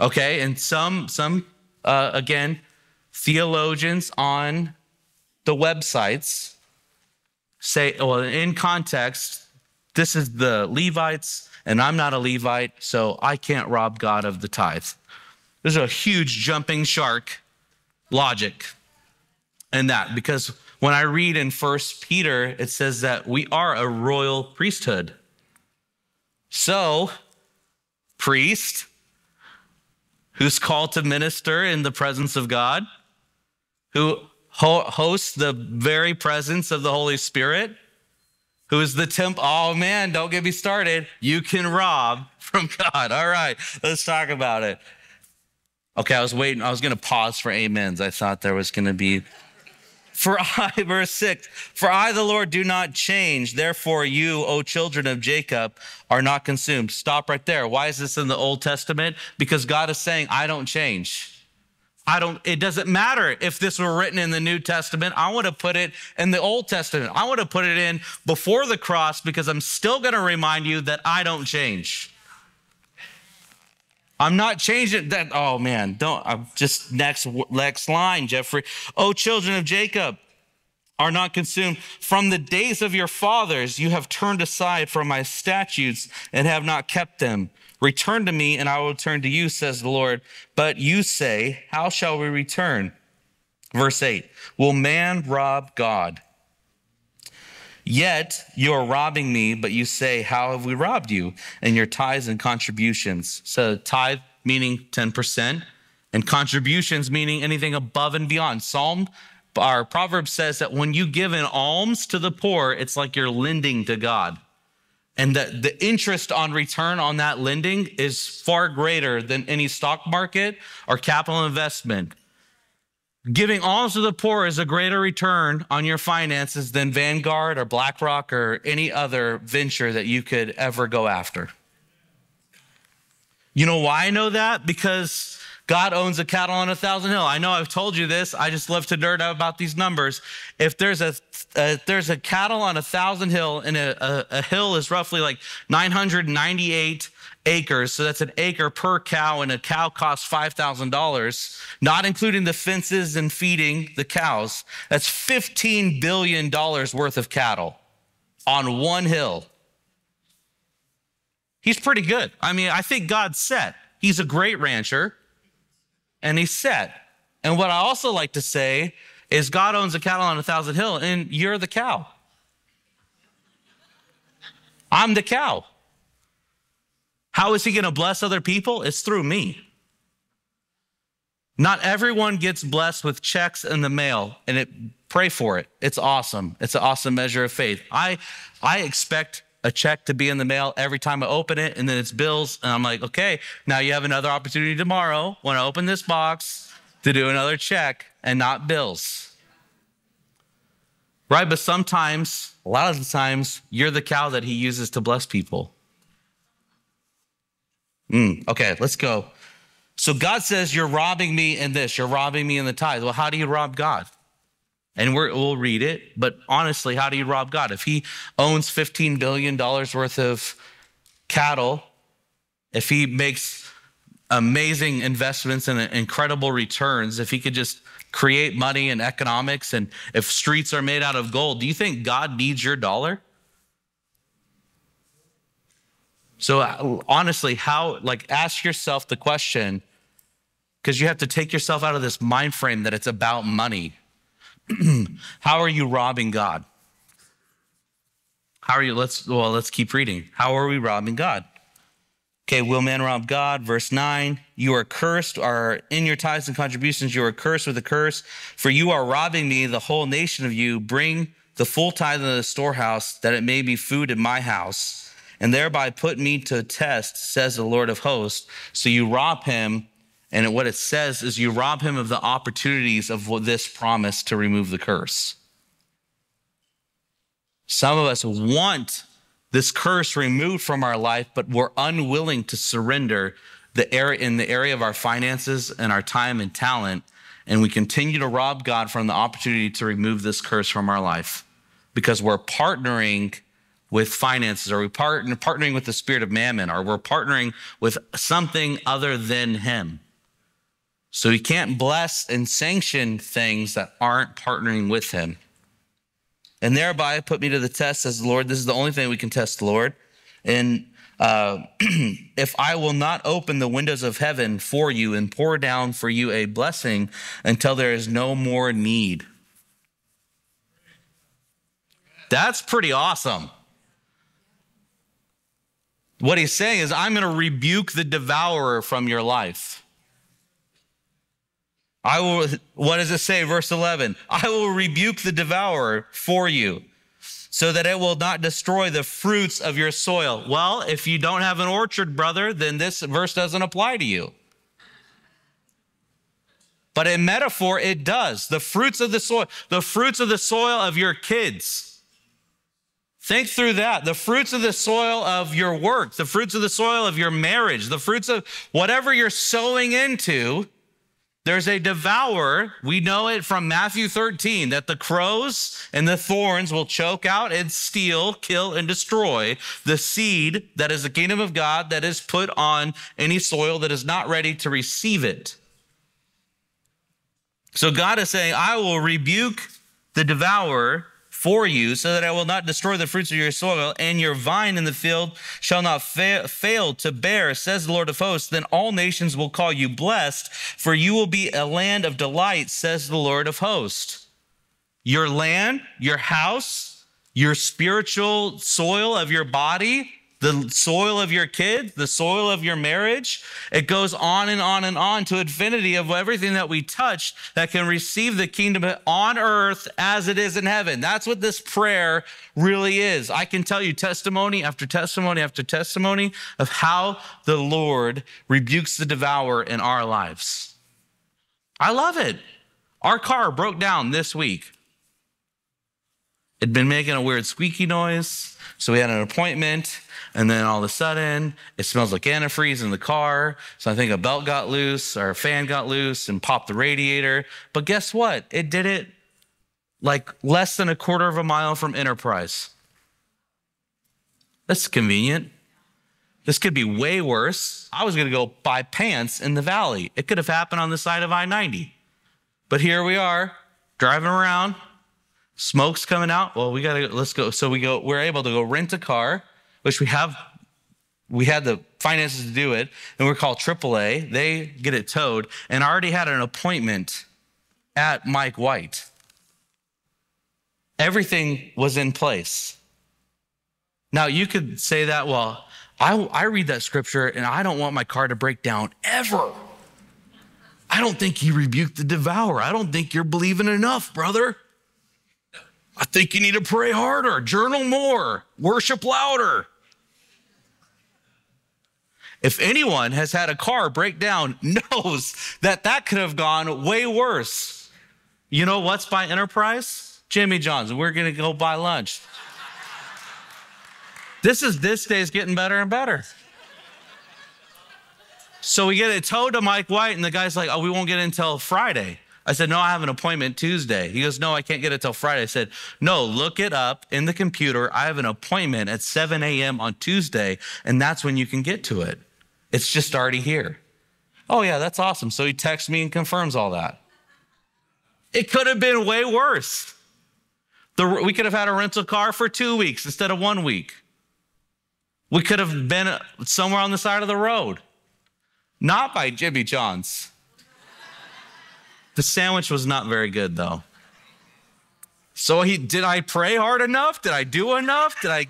Okay, and some, some uh, again, theologians on the websites say, well, in context, this is the Levites and I'm not a Levite, so I can't rob God of the tithe. There's a huge jumping shark logic in that because when I read in First Peter, it says that we are a royal priesthood. So, priest who's called to minister in the presence of God, who ho- hosts the very presence of the Holy Spirit, who is the temple. Oh man, don't get me started. You can rob from God. All right, let's talk about it. Okay, I was waiting. I was going to pause for amens. I thought there was going to be for I, verse 6, for I, the Lord, do not change. Therefore, you, O children of Jacob, are not consumed. Stop right there. Why is this in the Old Testament? Because God is saying, I don't change. I don't, it doesn't matter if this were written in the New Testament. I want to put it in the Old Testament. I want to put it in before the cross because I'm still going to remind you that I don't change. I'm not changing that. Oh man, don't. I'm just next next line, Geoffrey. Oh, children of Jacob, are not consumed. From the days of your fathers, you have turned aside from my statutes and have not kept them. Return to me, and I will turn to you, says the Lord. But you say, How shall we return? Verse 8 Will man rob God? Yet you are robbing me, but you say, How have we robbed you? And your tithes and contributions. So, tithe meaning 10%, and contributions meaning anything above and beyond. Psalm our proverb says that when you give an alms to the poor, it's like you're lending to God. And that the interest on return on that lending is far greater than any stock market or capital investment. Giving alms to the poor is a greater return on your finances than Vanguard or BlackRock or any other venture that you could ever go after. You know why I know that? Because God owns a cattle on a thousand hill. I know I've told you this. I just love to nerd out about these numbers. If there's a there's a cattle on a thousand hill, and a, a, a hill is roughly like 998 acres. So that's an acre per cow, and a cow costs $5,000, not including the fences and feeding the cows. That's $15 billion worth of cattle on one hill. He's pretty good. I mean, I think God's set. He's a great rancher, and he's set. And what I also like to say is God owns the cattle on a thousand hill, and you're the cow. I'm the cow. How is he going to bless other people? It's through me. Not everyone gets blessed with checks in the mail, and it pray for it. It's awesome. It's an awesome measure of faith. I I expect a check to be in the mail every time I open it, and then it's bills, and I'm like, okay, now you have another opportunity tomorrow when I open this box to do another check and not bills. Right? But sometimes, a lot of the times, you're the cow that he uses to bless people. Mm, okay, let's go. So God says, You're robbing me in this, you're robbing me in the tithe. Well, how do you rob God? And we will read it, but honestly, how do you rob God? If He owns $15 billion worth of cattle, if He makes amazing investments and incredible returns, if He could just create money and economics, and if streets are made out of gold, do you think God needs your dollar? So uh, honestly, how like ask yourself the question because you have to take yourself out of this mind frame that it's about money. how are you robbing God? How are you let's well, let's keep reading. How are we robbing God? Okay, will man rob God? Verse 9, you are cursed, are in your tithes and contributions, you are cursed with a curse, for you are robbing me, the whole nation of you. Bring the full tithe into the storehouse, that it may be food in my house and thereby put me to test, says the Lord of hosts. So you rob him, and what it says is you rob him of the opportunities of this promise to remove the curse. Some of us want this curse removed from our life, but we're unwilling to surrender the area in the area of our finances and our time and talent, and we continue to rob God from the opportunity to remove this curse from our life because we're partnering with finances? or we partner, partnering with the spirit of mammon? Or we're partnering with something other than him? So he can't bless and sanction things that aren't partnering with him. And thereby put me to the test, says the Lord. This is the only thing we can test the Lord. And Uh, if I will not open the windows of heaven for you and pour down for you a blessing until there is no more need. That's pretty awesome. What he's saying is, I'm going to rebuke the devourer from your life. I will, what does it say? Verse 11 I will rebuke the devourer for you so that it will not destroy the fruits of your soil. Well, if you don't have an orchard, brother, then this verse doesn't apply to you. But in metaphor, it does. The fruits of the soil, the fruits of the soil of your kids. Think through that. The fruits of the soil of your work, the fruits of the soil of your marriage, the fruits of whatever you're sowing into there's a devourer. We know it from Matthew 13 that the crows and the thorns will choke out and steal, kill, and destroy the seed that is the kingdom of God that is put on any soil that is not ready to receive it. So God is saying, I will rebuke the devourer for you, so that I will not destroy the fruits of your soil, and your vine in the field shall not fa- fail to bear, says the Lord of hosts. Then all nations will call you blessed, for you will be a land of delight, says the Lord of hosts. Your land, your house, your spiritual soil of your body, the soil of your kids, the soil of your marriage. It goes on and on and on to infinity of everything that we touch that can receive the kingdom on earth as it is in heaven. That's what this prayer really is. I can tell you testimony after testimony after testimony of how the Lord rebukes the devourer in our lives. I love it. Our car broke down this week. It'd been making a weird squeaky noise. So we had an appointment and then all of a sudden, it smells like antifreeze in the car. So I think a belt got loose or a fan got loose and popped the radiator. But guess what? It did it like less than a quarter of a mile from Enterprise. That's convenient. This could be way worse. I was going to go buy pants in the valley. It could have happened on the side of I 90. But here we are driving around, smoke's coming out. Well, we got to let's go. So we go, we're able to go rent a car which we have we had the finances to do it, and we're called AAA. They get it towed, and I already had an appointment at Mike White. Everything was in place. Now, you could say that, well, I, I read that scripture and I don't want my car to break down ever. I don't think he rebuked the devourer. I don't think you're believing enough, brother. I think you need to pray harder, journal more, worship louder. If anyone has had a car break down, knows that that could have gone way worse. You know what's by Enterprise? Jimmy John's. We're going to go buy lunch. This is this day's getting better and better. So we get it towed to Mike White, and the guy's like, "Oh, we won't get it until Friday." I said, No, I have an appointment Tuesday. He goes, No, I can't get it till Friday. I said, No, look it up in the computer. I have an appointment at 7 a.m. on Tuesday, and that's when you can get to it. It's just already here. Oh, yeah, that's awesome. So he texts me and confirms all that. It could have been way worse. The, we could have had a rental car for two weeks instead of one week. We could have been uh, somewhere on the side of the road, not by Jimmy John's. The sandwich was not very good, though. So he did I pray hard enough? Did I do enough? Did I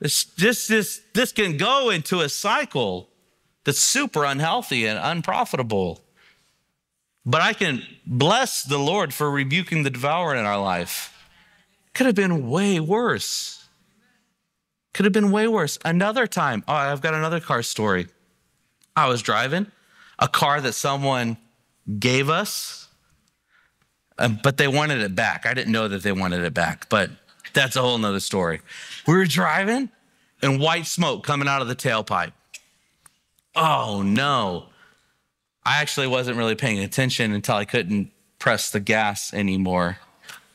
this, this, this, this can go into a cycle that's super unhealthy and unprofitable. But I can bless the Lord for rebuking the devourer in our life. Could have been way worse. Could have been way worse. Another time, oh, I've got another car story. I was driving a car that someone gave us, um, but they wanted it back. I didn't know that they wanted it back, but that's a whole nother story. We were driving and white smoke coming out of the tailpipe. Oh no. I actually wasn't really paying attention until I couldn't press the gas anymore.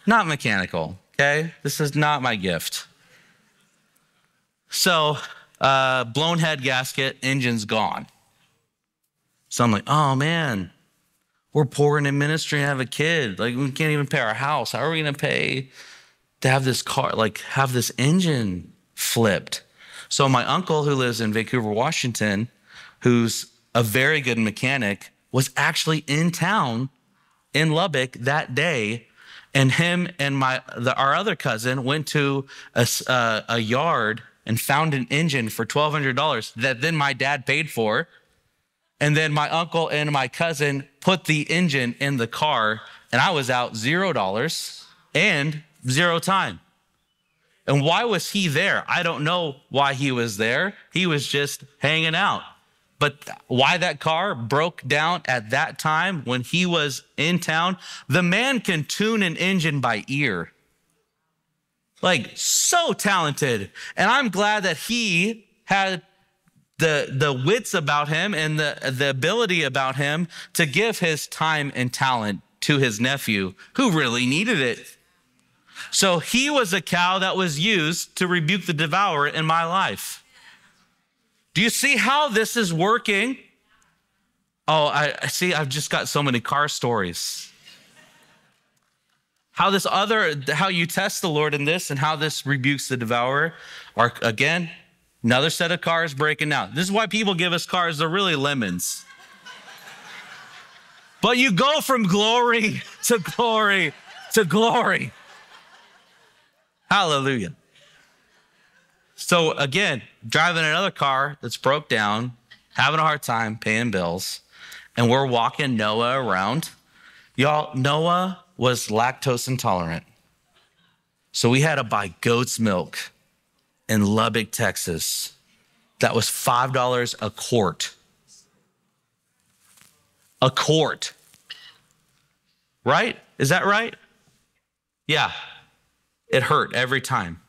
Not mechanical, okay? This is not my gift. So, uh, blown head gasket, engine's gone. So I'm like, oh man, we're poor in ministry and have a kid. Like, we can't even pay our house. How are we going to pay to have this car, like have this engine flipped. So my uncle who lives in Vancouver, Washington, who's a very good mechanic, was actually in town in Lubbock that day. And him and my the, our other cousin went to a, uh, a yard and found an engine for twelve hundred dollars that then my dad paid for. And then my uncle and my cousin put the engine in the car, and I was out zero dollars and zero time. And why was he there? I don't know why he was there. He was just hanging out. But why that car broke down at that time when he was in town, the man can tune an engine by ear. Like, so talented. And I'm glad that he had the, the wits about him and the, the ability about him to give his time and talent to his nephew who really needed it. So he was a cow that was used to rebuke the devourer in my life. Do you see how this is working? Oh, I see. I've just got so many car stories. How this other, how you test the Lord in this and how this rebukes the devourer are again, another set of cars breaking down. This is why people give us cars, they're really lemons. But you go from glory to glory to glory. Hallelujah. So again, driving another car that's broke down, having a hard time paying bills, and we're walking Noah around. Y'all, Noah was lactose intolerant. So we had to buy goat's milk in Lubbock, Texas. That was $5 a quart. A quart. Right? Is that right? Yeah. It hurt every time.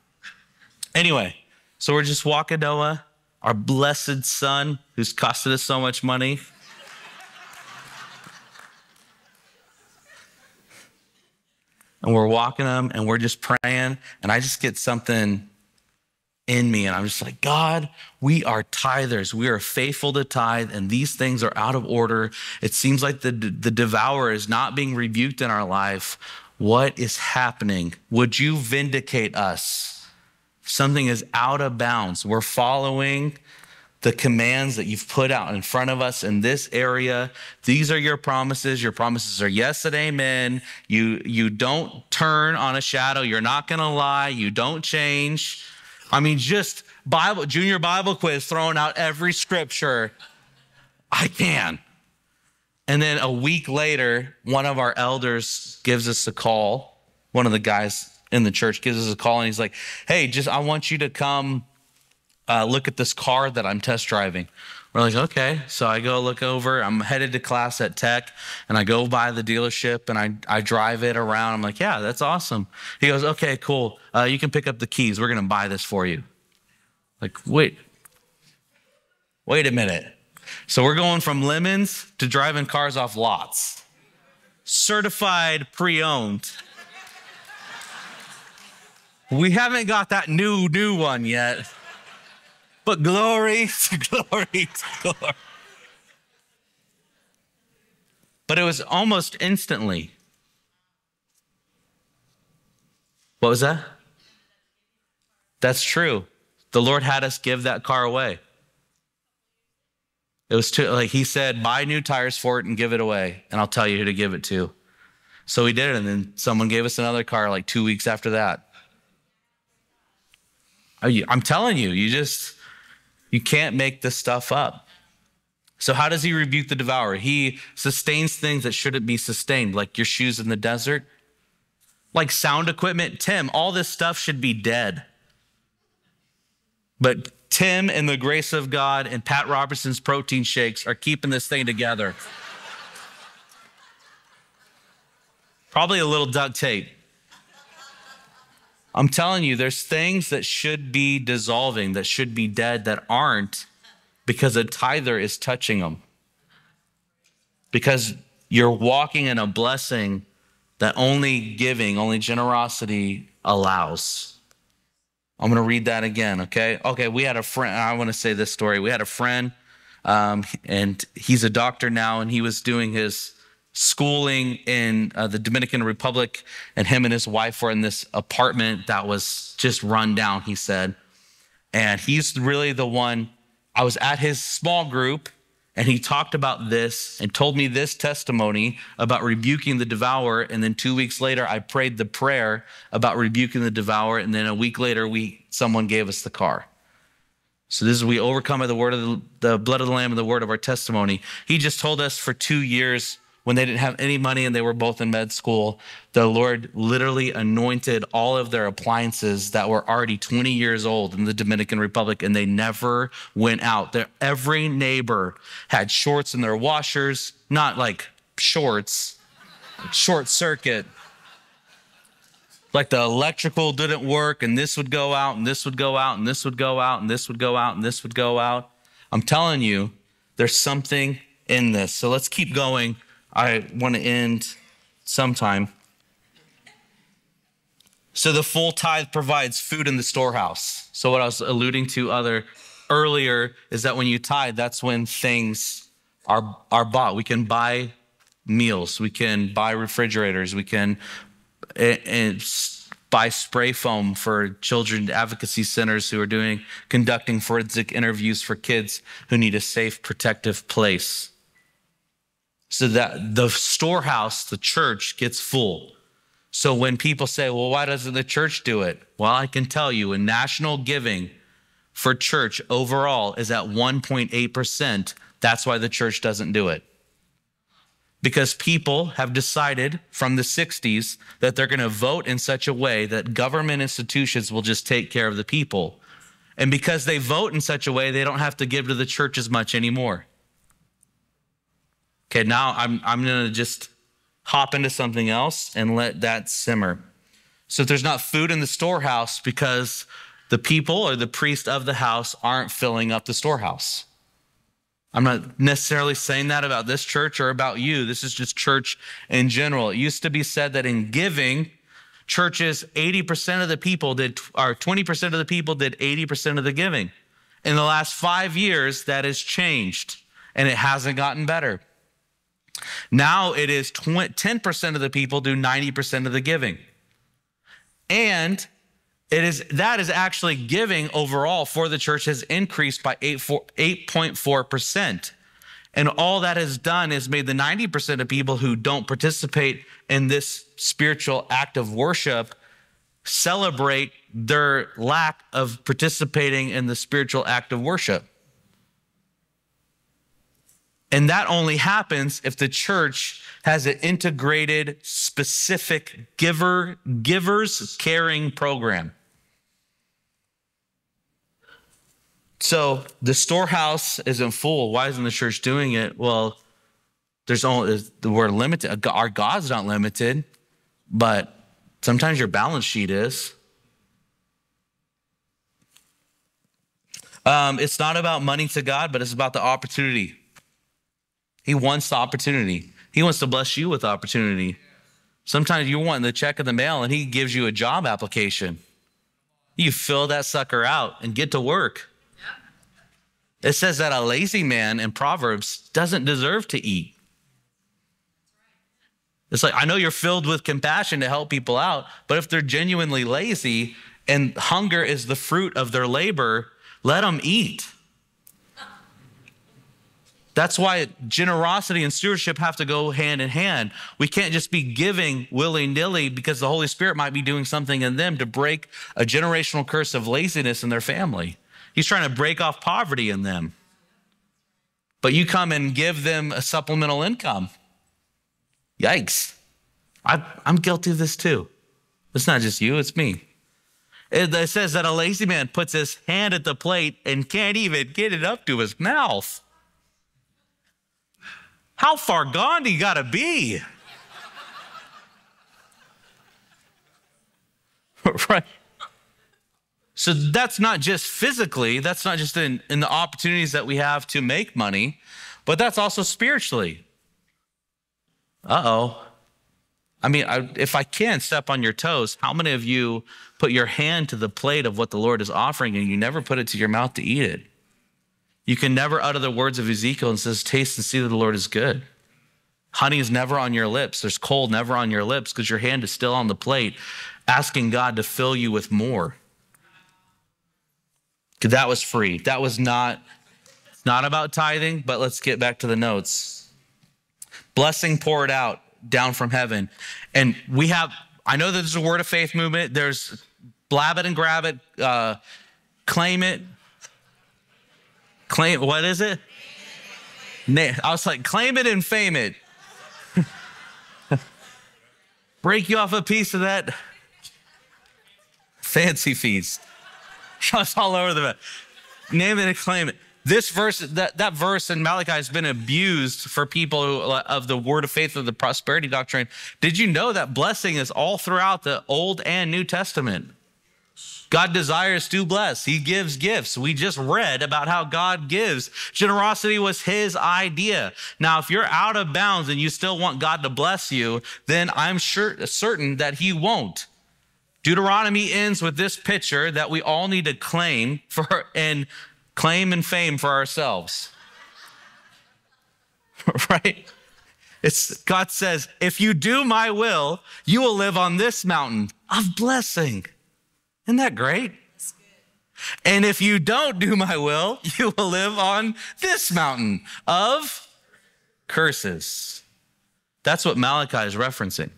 Anyway, so we're just walking Noah, our blessed son who's costed us so much money. and we're walking him and we're just praying. And I just get something in me. And I'm just like, God, we are tithers. We are faithful to tithe, and these things are out of order. It seems like the, the devourer is not being rebuked in our life. What is happening? Would you vindicate us? Something is out of bounds. We're following the commands that you've put out in front of us in this area. These are your promises. Your promises are yes and amen. You, you don't turn on a shadow. You're not going to lie. You don't change. I mean, just Bible, junior Bible quiz, throwing out every scripture. I can. And then a week later, one of our elders gives us a call. One of the guys in the church gives us a call and he's like, Hey, just I want you to come uh, look at this car that I'm test driving. We're like, okay. So I go look over. I'm headed to class at Tech, and I go by the dealership and I, I drive it around. I'm like, yeah, that's awesome. He goes, okay, cool. Uh, you can pick up the keys. We're going to buy this for you. Like, wait, wait a minute. So we're going from lemons to driving cars off lots. Certified pre owned. We haven't got that new, new one yet. But glory to glory to glory. But it was almost instantly. What was that? That's true. The Lord had us give that car away. It was too, like he said, buy new tires for it and give it away, and I'll tell you who to give it to. So we did it, and then someone gave us another car like two weeks after that. I'm telling you, you just, you can't make this stuff up. So, how does he rebuke the devourer? He sustains things that shouldn't be sustained, like your shoes in the desert, like sound equipment. Tim, all this stuff should be dead. But Tim and the grace of God and Pat Robertson's protein shakes are keeping this thing together. Probably a little duct tape. I'm telling you, there's things that should be dissolving, that should be dead, that aren't because a tither is touching them. Because you're walking in a blessing that only giving, only generosity allows. I'm going to read that again, okay? Okay, we had a friend, I want to say this story. We had a friend, um, and he's a doctor now, and he was doing his schooling in uh, the Dominican Republic, and him and his wife were in this apartment that was just run down, he said. And he's really the one. I was at his small group and he talked about this and told me this testimony about rebuking the devourer. And then two weeks later, I prayed the prayer about rebuking the devourer. And then a week later, we someone gave us the car. So this is we overcome by the word of the, the blood of the lamb and the word of our testimony. He just told us for two years when they didn't have any money and they were both in med school, the Lord literally anointed all of their appliances that were already 20 years old in the Dominican Republic and they never went out. Their, every neighbor had shorts in their washers, not like shorts, short circuit. Like the electrical didn't work and this would go out and this would go out and this would go out and this would go out and this would go out. I'm telling you, there's something in this. So let's keep going I want to end sometime. So the full tithe provides food in the storehouse. So what I was alluding to other earlier is that when you tithe, that's when things are are bought. We can buy meals, we can buy refrigerators, we can eh, eh, and buy spray foam for children advocacy centers who are doing conducting forensic interviews for kids who need a safe protective place so that the storehouse, the church, gets full. So when people say, well, why doesn't the church do it? Well, I can tell you, in national giving for church overall is at 1.8%. That's why the church doesn't do it. Because people have decided from the 60s that they're going to vote in such a way that government institutions will just take care of the people. And because they vote in such a way, they don't have to give to the church as much anymore. Okay, now I'm, I'm going to just hop into something else and let that simmer. So if there's not food in the storehouse because the people or the priest of the house aren't filling up the storehouse. I'm not necessarily saying that about this church or about you. This is just church in general. It used to be said that in giving, churches, 80% of the people did, or 20% of the people did 80% of the giving. In the last five years, that has changed and it hasn't gotten better. Now it is 10% of the people do 90% of the giving. And it is that is actually giving overall for the church has increased by 8.4%. And all that has done is made the 90% of people who don't participate in this spiritual act of worship celebrate their lack of participating in the spiritual act of worship. And that only happens if the church has an integrated, specific giver, givers caring program. So the storehouse isn't full. Why isn't the church doing it? Well, there's only the word limited. Our God's not limited, but sometimes your balance sheet is. Um, it's not about money to God, but it's about the opportunity. He wants the opportunity. He wants to bless you with opportunity. Sometimes you're wanting the check in the mail and he gives you a job application. You fill that sucker out and get to work. It says that a lazy man in Proverbs doesn't deserve to eat. It's like, I know you're filled with compassion to help people out, but if they're genuinely lazy and hunger is the fruit of their labor, let them eat. That's why generosity and stewardship have to go hand in hand. We can't just be giving willy nilly because the Holy Spirit might be doing something in them to break a generational curse of laziness in their family. He's trying to break off poverty in them. But you come and give them a supplemental income. Yikes. I, am guilty of this too. It's not just you, it's me. It says that a lazy man puts his hand at the plate and can't even get it up to his mouth. How far gone do you got to be? right. So that's not just physically, that's not just in, in the opportunities that we have to make money, but that's also spiritually. Uh oh. I mean, I, if I can step on your toes, how many of you put your hand to the plate of what the Lord is offering and you never put it to your mouth to eat it? You can never utter the words of Ezekiel and says, taste and see that the Lord is good. Honey is never on your lips. There's cold never on your lips because your hand is still on the plate, asking God to fill you with more. That was free. That was not not about tithing, but let's get back to the notes. Blessing poured out down from heaven. And we have, I know that there's a word of faith movement. There's blab it and grab it, uh, claim it. Claim, what is it? I was like, claim it and fame it. Break you off a piece of that fancy feast. It's all over the name it and claim it. This verse, that, that verse in Malachi has been abused for people who, uh, of the word of faith of the prosperity doctrine. Did you know that blessing is all throughout the Old and New Testament? God desires to bless. He gives gifts. We just read about how God gives. Generosity was his idea. Now, if you're out of bounds and you still want God to bless you, then I'm sure certain that he won't. Deuteronomy ends with this picture that we all need to claim for and claim and fame for ourselves. right? It's God says, if you do my will, you will live on this mountain of blessing. Isn't that great? And if you don't do my will, you will live on this mountain of curses. That's what Malachi is referencing.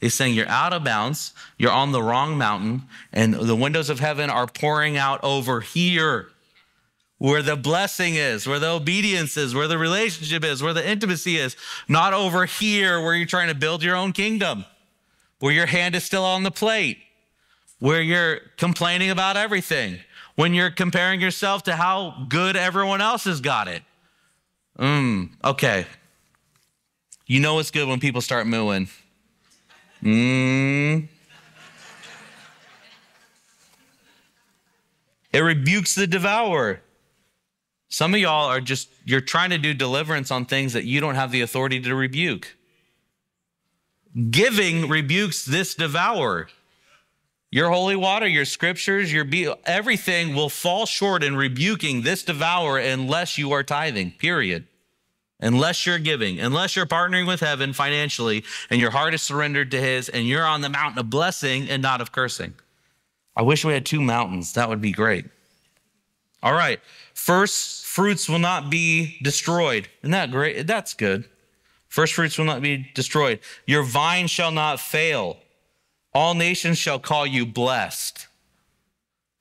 He's saying you're out of bounds, you're on the wrong mountain, and the windows of heaven are pouring out over here where the blessing is, where the obedience is, where the relationship is, where the intimacy is, not over here where you're trying to build your own kingdom, where your hand is still on the plate where you're complaining about everything, when you're comparing yourself to how good everyone else has got it. Mm, okay. You know it's good when people start mooing. Mm. It rebukes the devourer. Some of y'all are just, you're trying to do deliverance on things that you don't have the authority to rebuke. Giving rebukes this devourer. Your holy water, your scriptures, your be- everything will fall short in rebuking this devourer unless you are tithing, period. Unless you're giving, unless you're partnering with heaven financially and your heart is surrendered to his and you're on the mountain of blessing and not of cursing. I wish we had two mountains. That would be great. All right. First fruits will not be destroyed. Isn't that great? That's good. First fruits will not be destroyed. Your vine shall not fail. All nations shall call you blessed.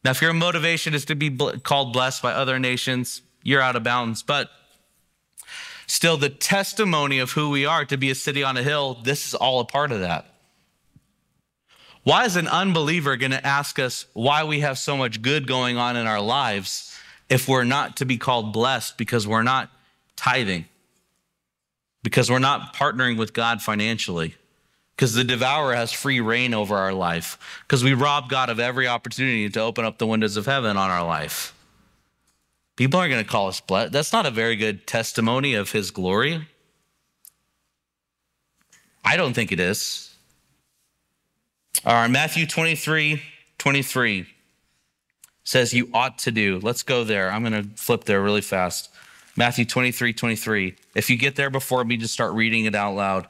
Now, if your motivation is to be called blessed by other nations, you're out of bounds. But still, the testimony of who we are to be a city on a hill, this is all a part of that. Why is an unbeliever going to ask us why we have so much good going on in our lives if we're not to be called blessed because we're not tithing? Because we're not partnering with God financially? Because the devourer has free reign over our life, because we rob God of every opportunity to open up the windows of heaven on our life. People aren't going to call us blessed. That's not a very good testimony of his glory. I don't think it is. All right, Matthew 23 23 says you ought to do. Let's go there. I'm going to flip there really fast. Matthew 23 23. If you get there before me, just start reading it out loud.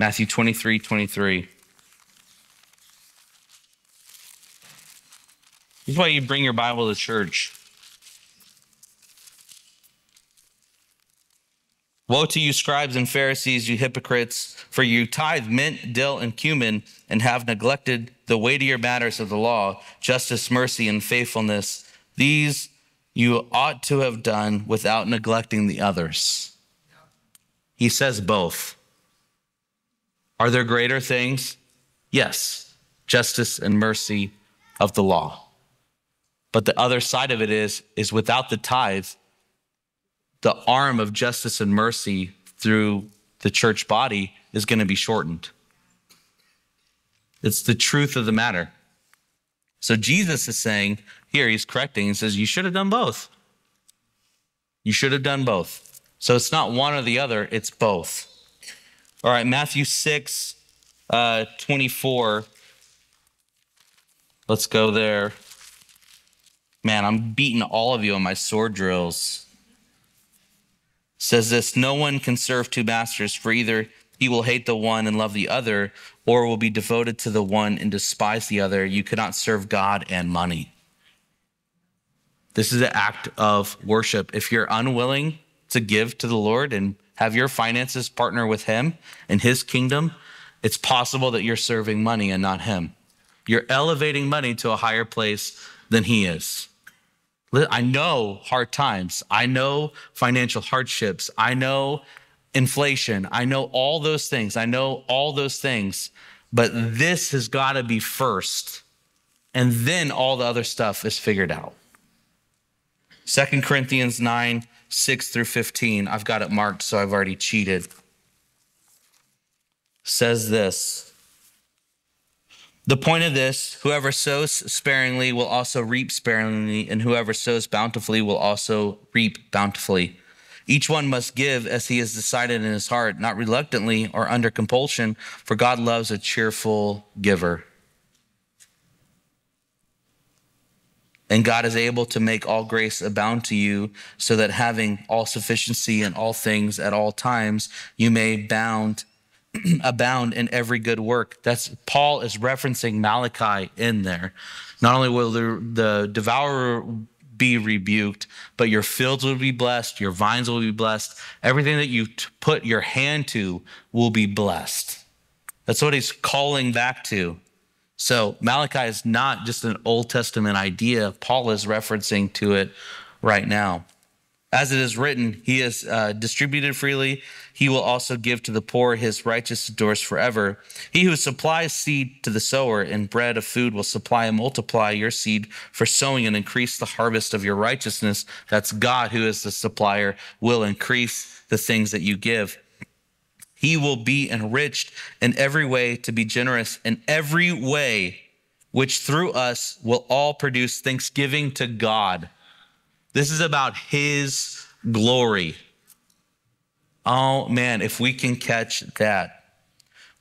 Matthew 23 23. This is why you bring your Bible to church. Woe to you, scribes and Pharisees, you hypocrites, for you tithe mint, dill, and cumin, and have neglected the weightier matters of the law, justice, mercy, and faithfulness. These you ought to have done without neglecting the others. He says both. Are there greater things? Yes, justice and mercy of the law. But the other side of it is, is without the tithe, the arm of justice and mercy through the church body is going to be shortened. It's the truth of the matter. So Jesus is saying here, he's correcting and says, You should have done both. You should have done both. So it's not one or the other, it's both. All right, Matthew 6, uh, 24. Let's go there. Man, I'm beating all of you on my sword drills. says this No one can serve two masters, for either he will hate the one and love the other, or will be devoted to the one and despise the other. You cannot serve God and money. This is an act of worship. If you're unwilling to give to the Lord and have your finances partner with Him in His kingdom, it's possible that you're serving money and not Him. You're elevating money to a higher place than He is. I know hard times. I know financial hardships. I know inflation. I know all those things. I know all those things. But this has got to be first. And then all the other stuff is figured out. Second Corinthians 9, 6 through 15. I've got it marked, so I've already cheated. Says this The point of this whoever sows sparingly will also reap sparingly, and whoever sows bountifully will also reap bountifully. Each one must give as he has decided in his heart, not reluctantly or under compulsion, for God loves a cheerful giver. And God is able to make all grace abound to you, so that having all sufficiency in all things at all times, you may bound, abound in every good work. That's Paul is referencing Malachi in there. Not only will the, the devourer be rebuked, but your fields will be blessed, your vines will be blessed, everything that you put your hand to will be blessed. That's what he's calling back to. So Malachi is not just an Old Testament idea. Paul is referencing to it right now. As it is written, he is uh, distributed freely. He will also give to the poor. His righteous endures forever. He who supplies seed to the sower and bread of food will supply and multiply your seed for sowing and increase the harvest of your righteousness. That's God who is the supplier, will increase the things that you give. He will be enriched in every way to be generous in every way, which through us will all produce thanksgiving to God. This is about his glory. Oh man, if we can catch that.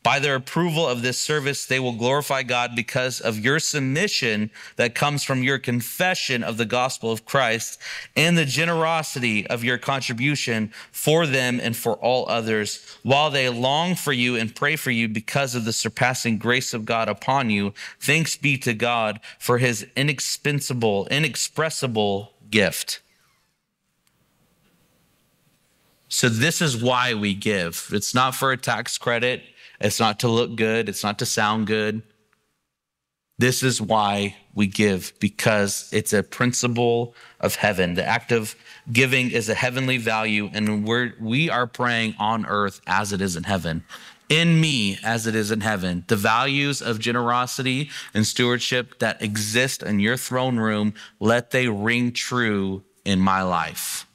By their approval of this service, they will glorify God because of your submission that comes from your confession of the gospel of Christ and the generosity of your contribution for them and for all others, while they long for you and pray for you because of the surpassing grace of God upon you. Thanks be to God for his inexpensible, inexpressible gift. So, this is why we give. It's not for a tax credit, it's not to look good, it's not to sound good. This is why we give, because it's a principle of heaven. The act of giving is a heavenly value, and we're, we are praying on earth as it is in heaven in me as it is in heaven. The values of generosity and stewardship that exist in your throne room, let they ring true in my life.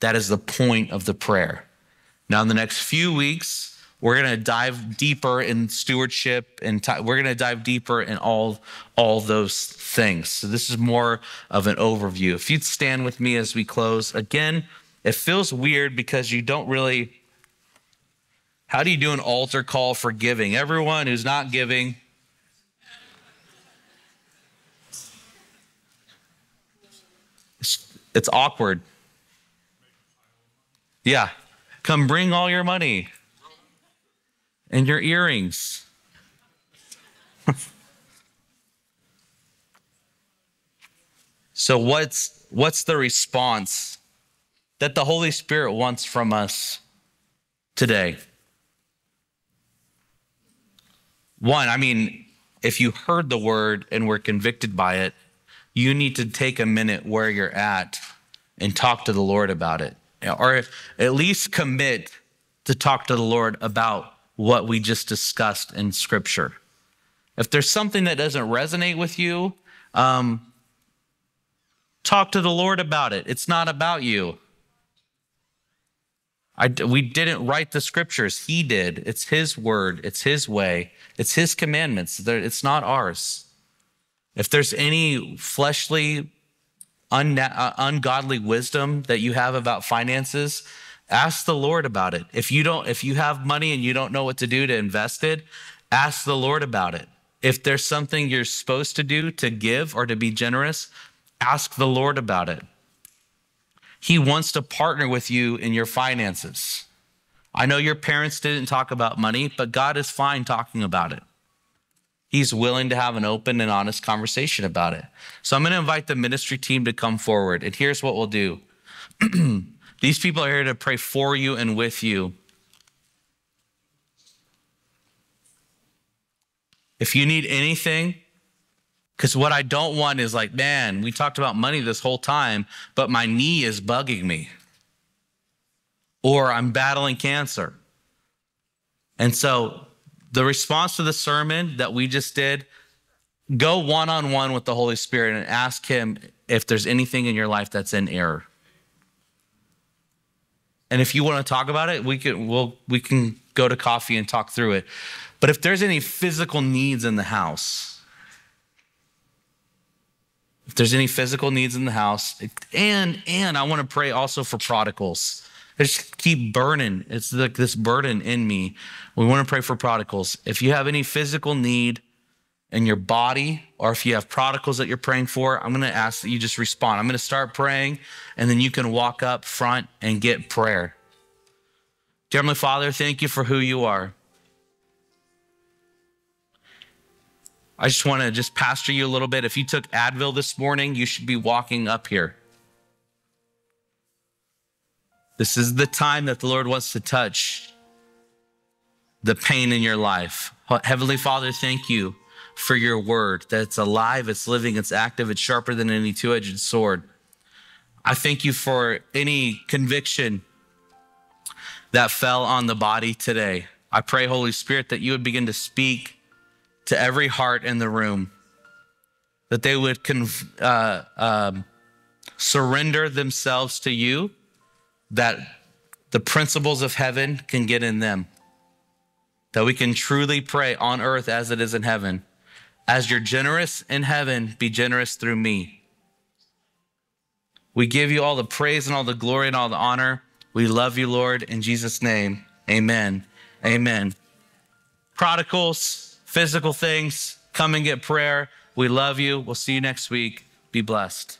That is the point of the prayer. Now, in the next few weeks, we're going to dive deeper in stewardship and t- we're going to dive deeper in all all those things. So this is more of an overview. If you'd stand with me as we close. Again, it feels weird because you don't really how do you do an altar call for giving? Everyone who's not giving, it's, it's awkward. Yeah. Come bring all your money and your earrings. so what's what's the response that the Holy Spirit wants from us today? One, I mean, if you heard the word and were convicted by it, you need to take a minute where you're at and talk to the Lord about it, or at least commit to talk to the Lord about what we just discussed in Scripture. If there's something that doesn't resonate with you, um, talk to the Lord about it. It's not about you. I, we didn't write the scriptures. He did. It's His word. It's His way. It's His commandments. It's not ours. If there's any fleshly, un- uh, ungodly wisdom that you have about finances, ask the Lord about it. If you don't, if you have money and you don't know what to do to invest it, ask the Lord about it. If there's something you're supposed to do to give or to be generous, ask the Lord about it. He wants to partner with you in your finances. I know your parents didn't talk about money, but God is fine talking about it. He's willing to have an open and honest conversation about it. So I'm going to invite the ministry team to come forward. And here's what we'll do these people are here to pray for you and with you. If you need anything, because what I don't want is like, man, we talked about money this whole time, but my knee is bugging me. Or I'm battling cancer. And so the response to the sermon that we just did, go one on one with the Holy Spirit and ask Him if there's anything in your life that's in error. And if you want to talk about it, we can we'll we can go to coffee and talk through it. But if there's any physical needs in the house, if there's any physical needs in the house, and and I want to pray also for prodigals. I just keep burning. It's like this burden in me. We want to pray for prodigals. If you have any physical need in your body, or if you have prodigals that you're praying for, I'm going to ask that you just respond. I'm going to start praying, and then you can walk up front and get prayer. Dear Heavenly Father, thank you for who you are. I just want to just pastor you a little bit. If you took Advil this morning, you should be walking up here. This is the time that the Lord wants to touch the pain in your life. Heavenly Father, thank you for your word that it's alive, it's living, it's active, it's sharper than any two edged sword. I thank you for any conviction that fell on the body today. I pray, Holy Spirit, that you would begin to speak to every heart in the room, that they would uh, um, surrender themselves to you, that the principles of heaven can get in them, that we can truly pray on earth as it is in heaven. As you're generous in heaven, be generous through me. We give you all the praise and all the glory and all the honor. We love you, Lord. In Jesus' name, amen. Amen. Prodigals, physical things, come and get prayer. We love you. We'll see you next week. Be blessed.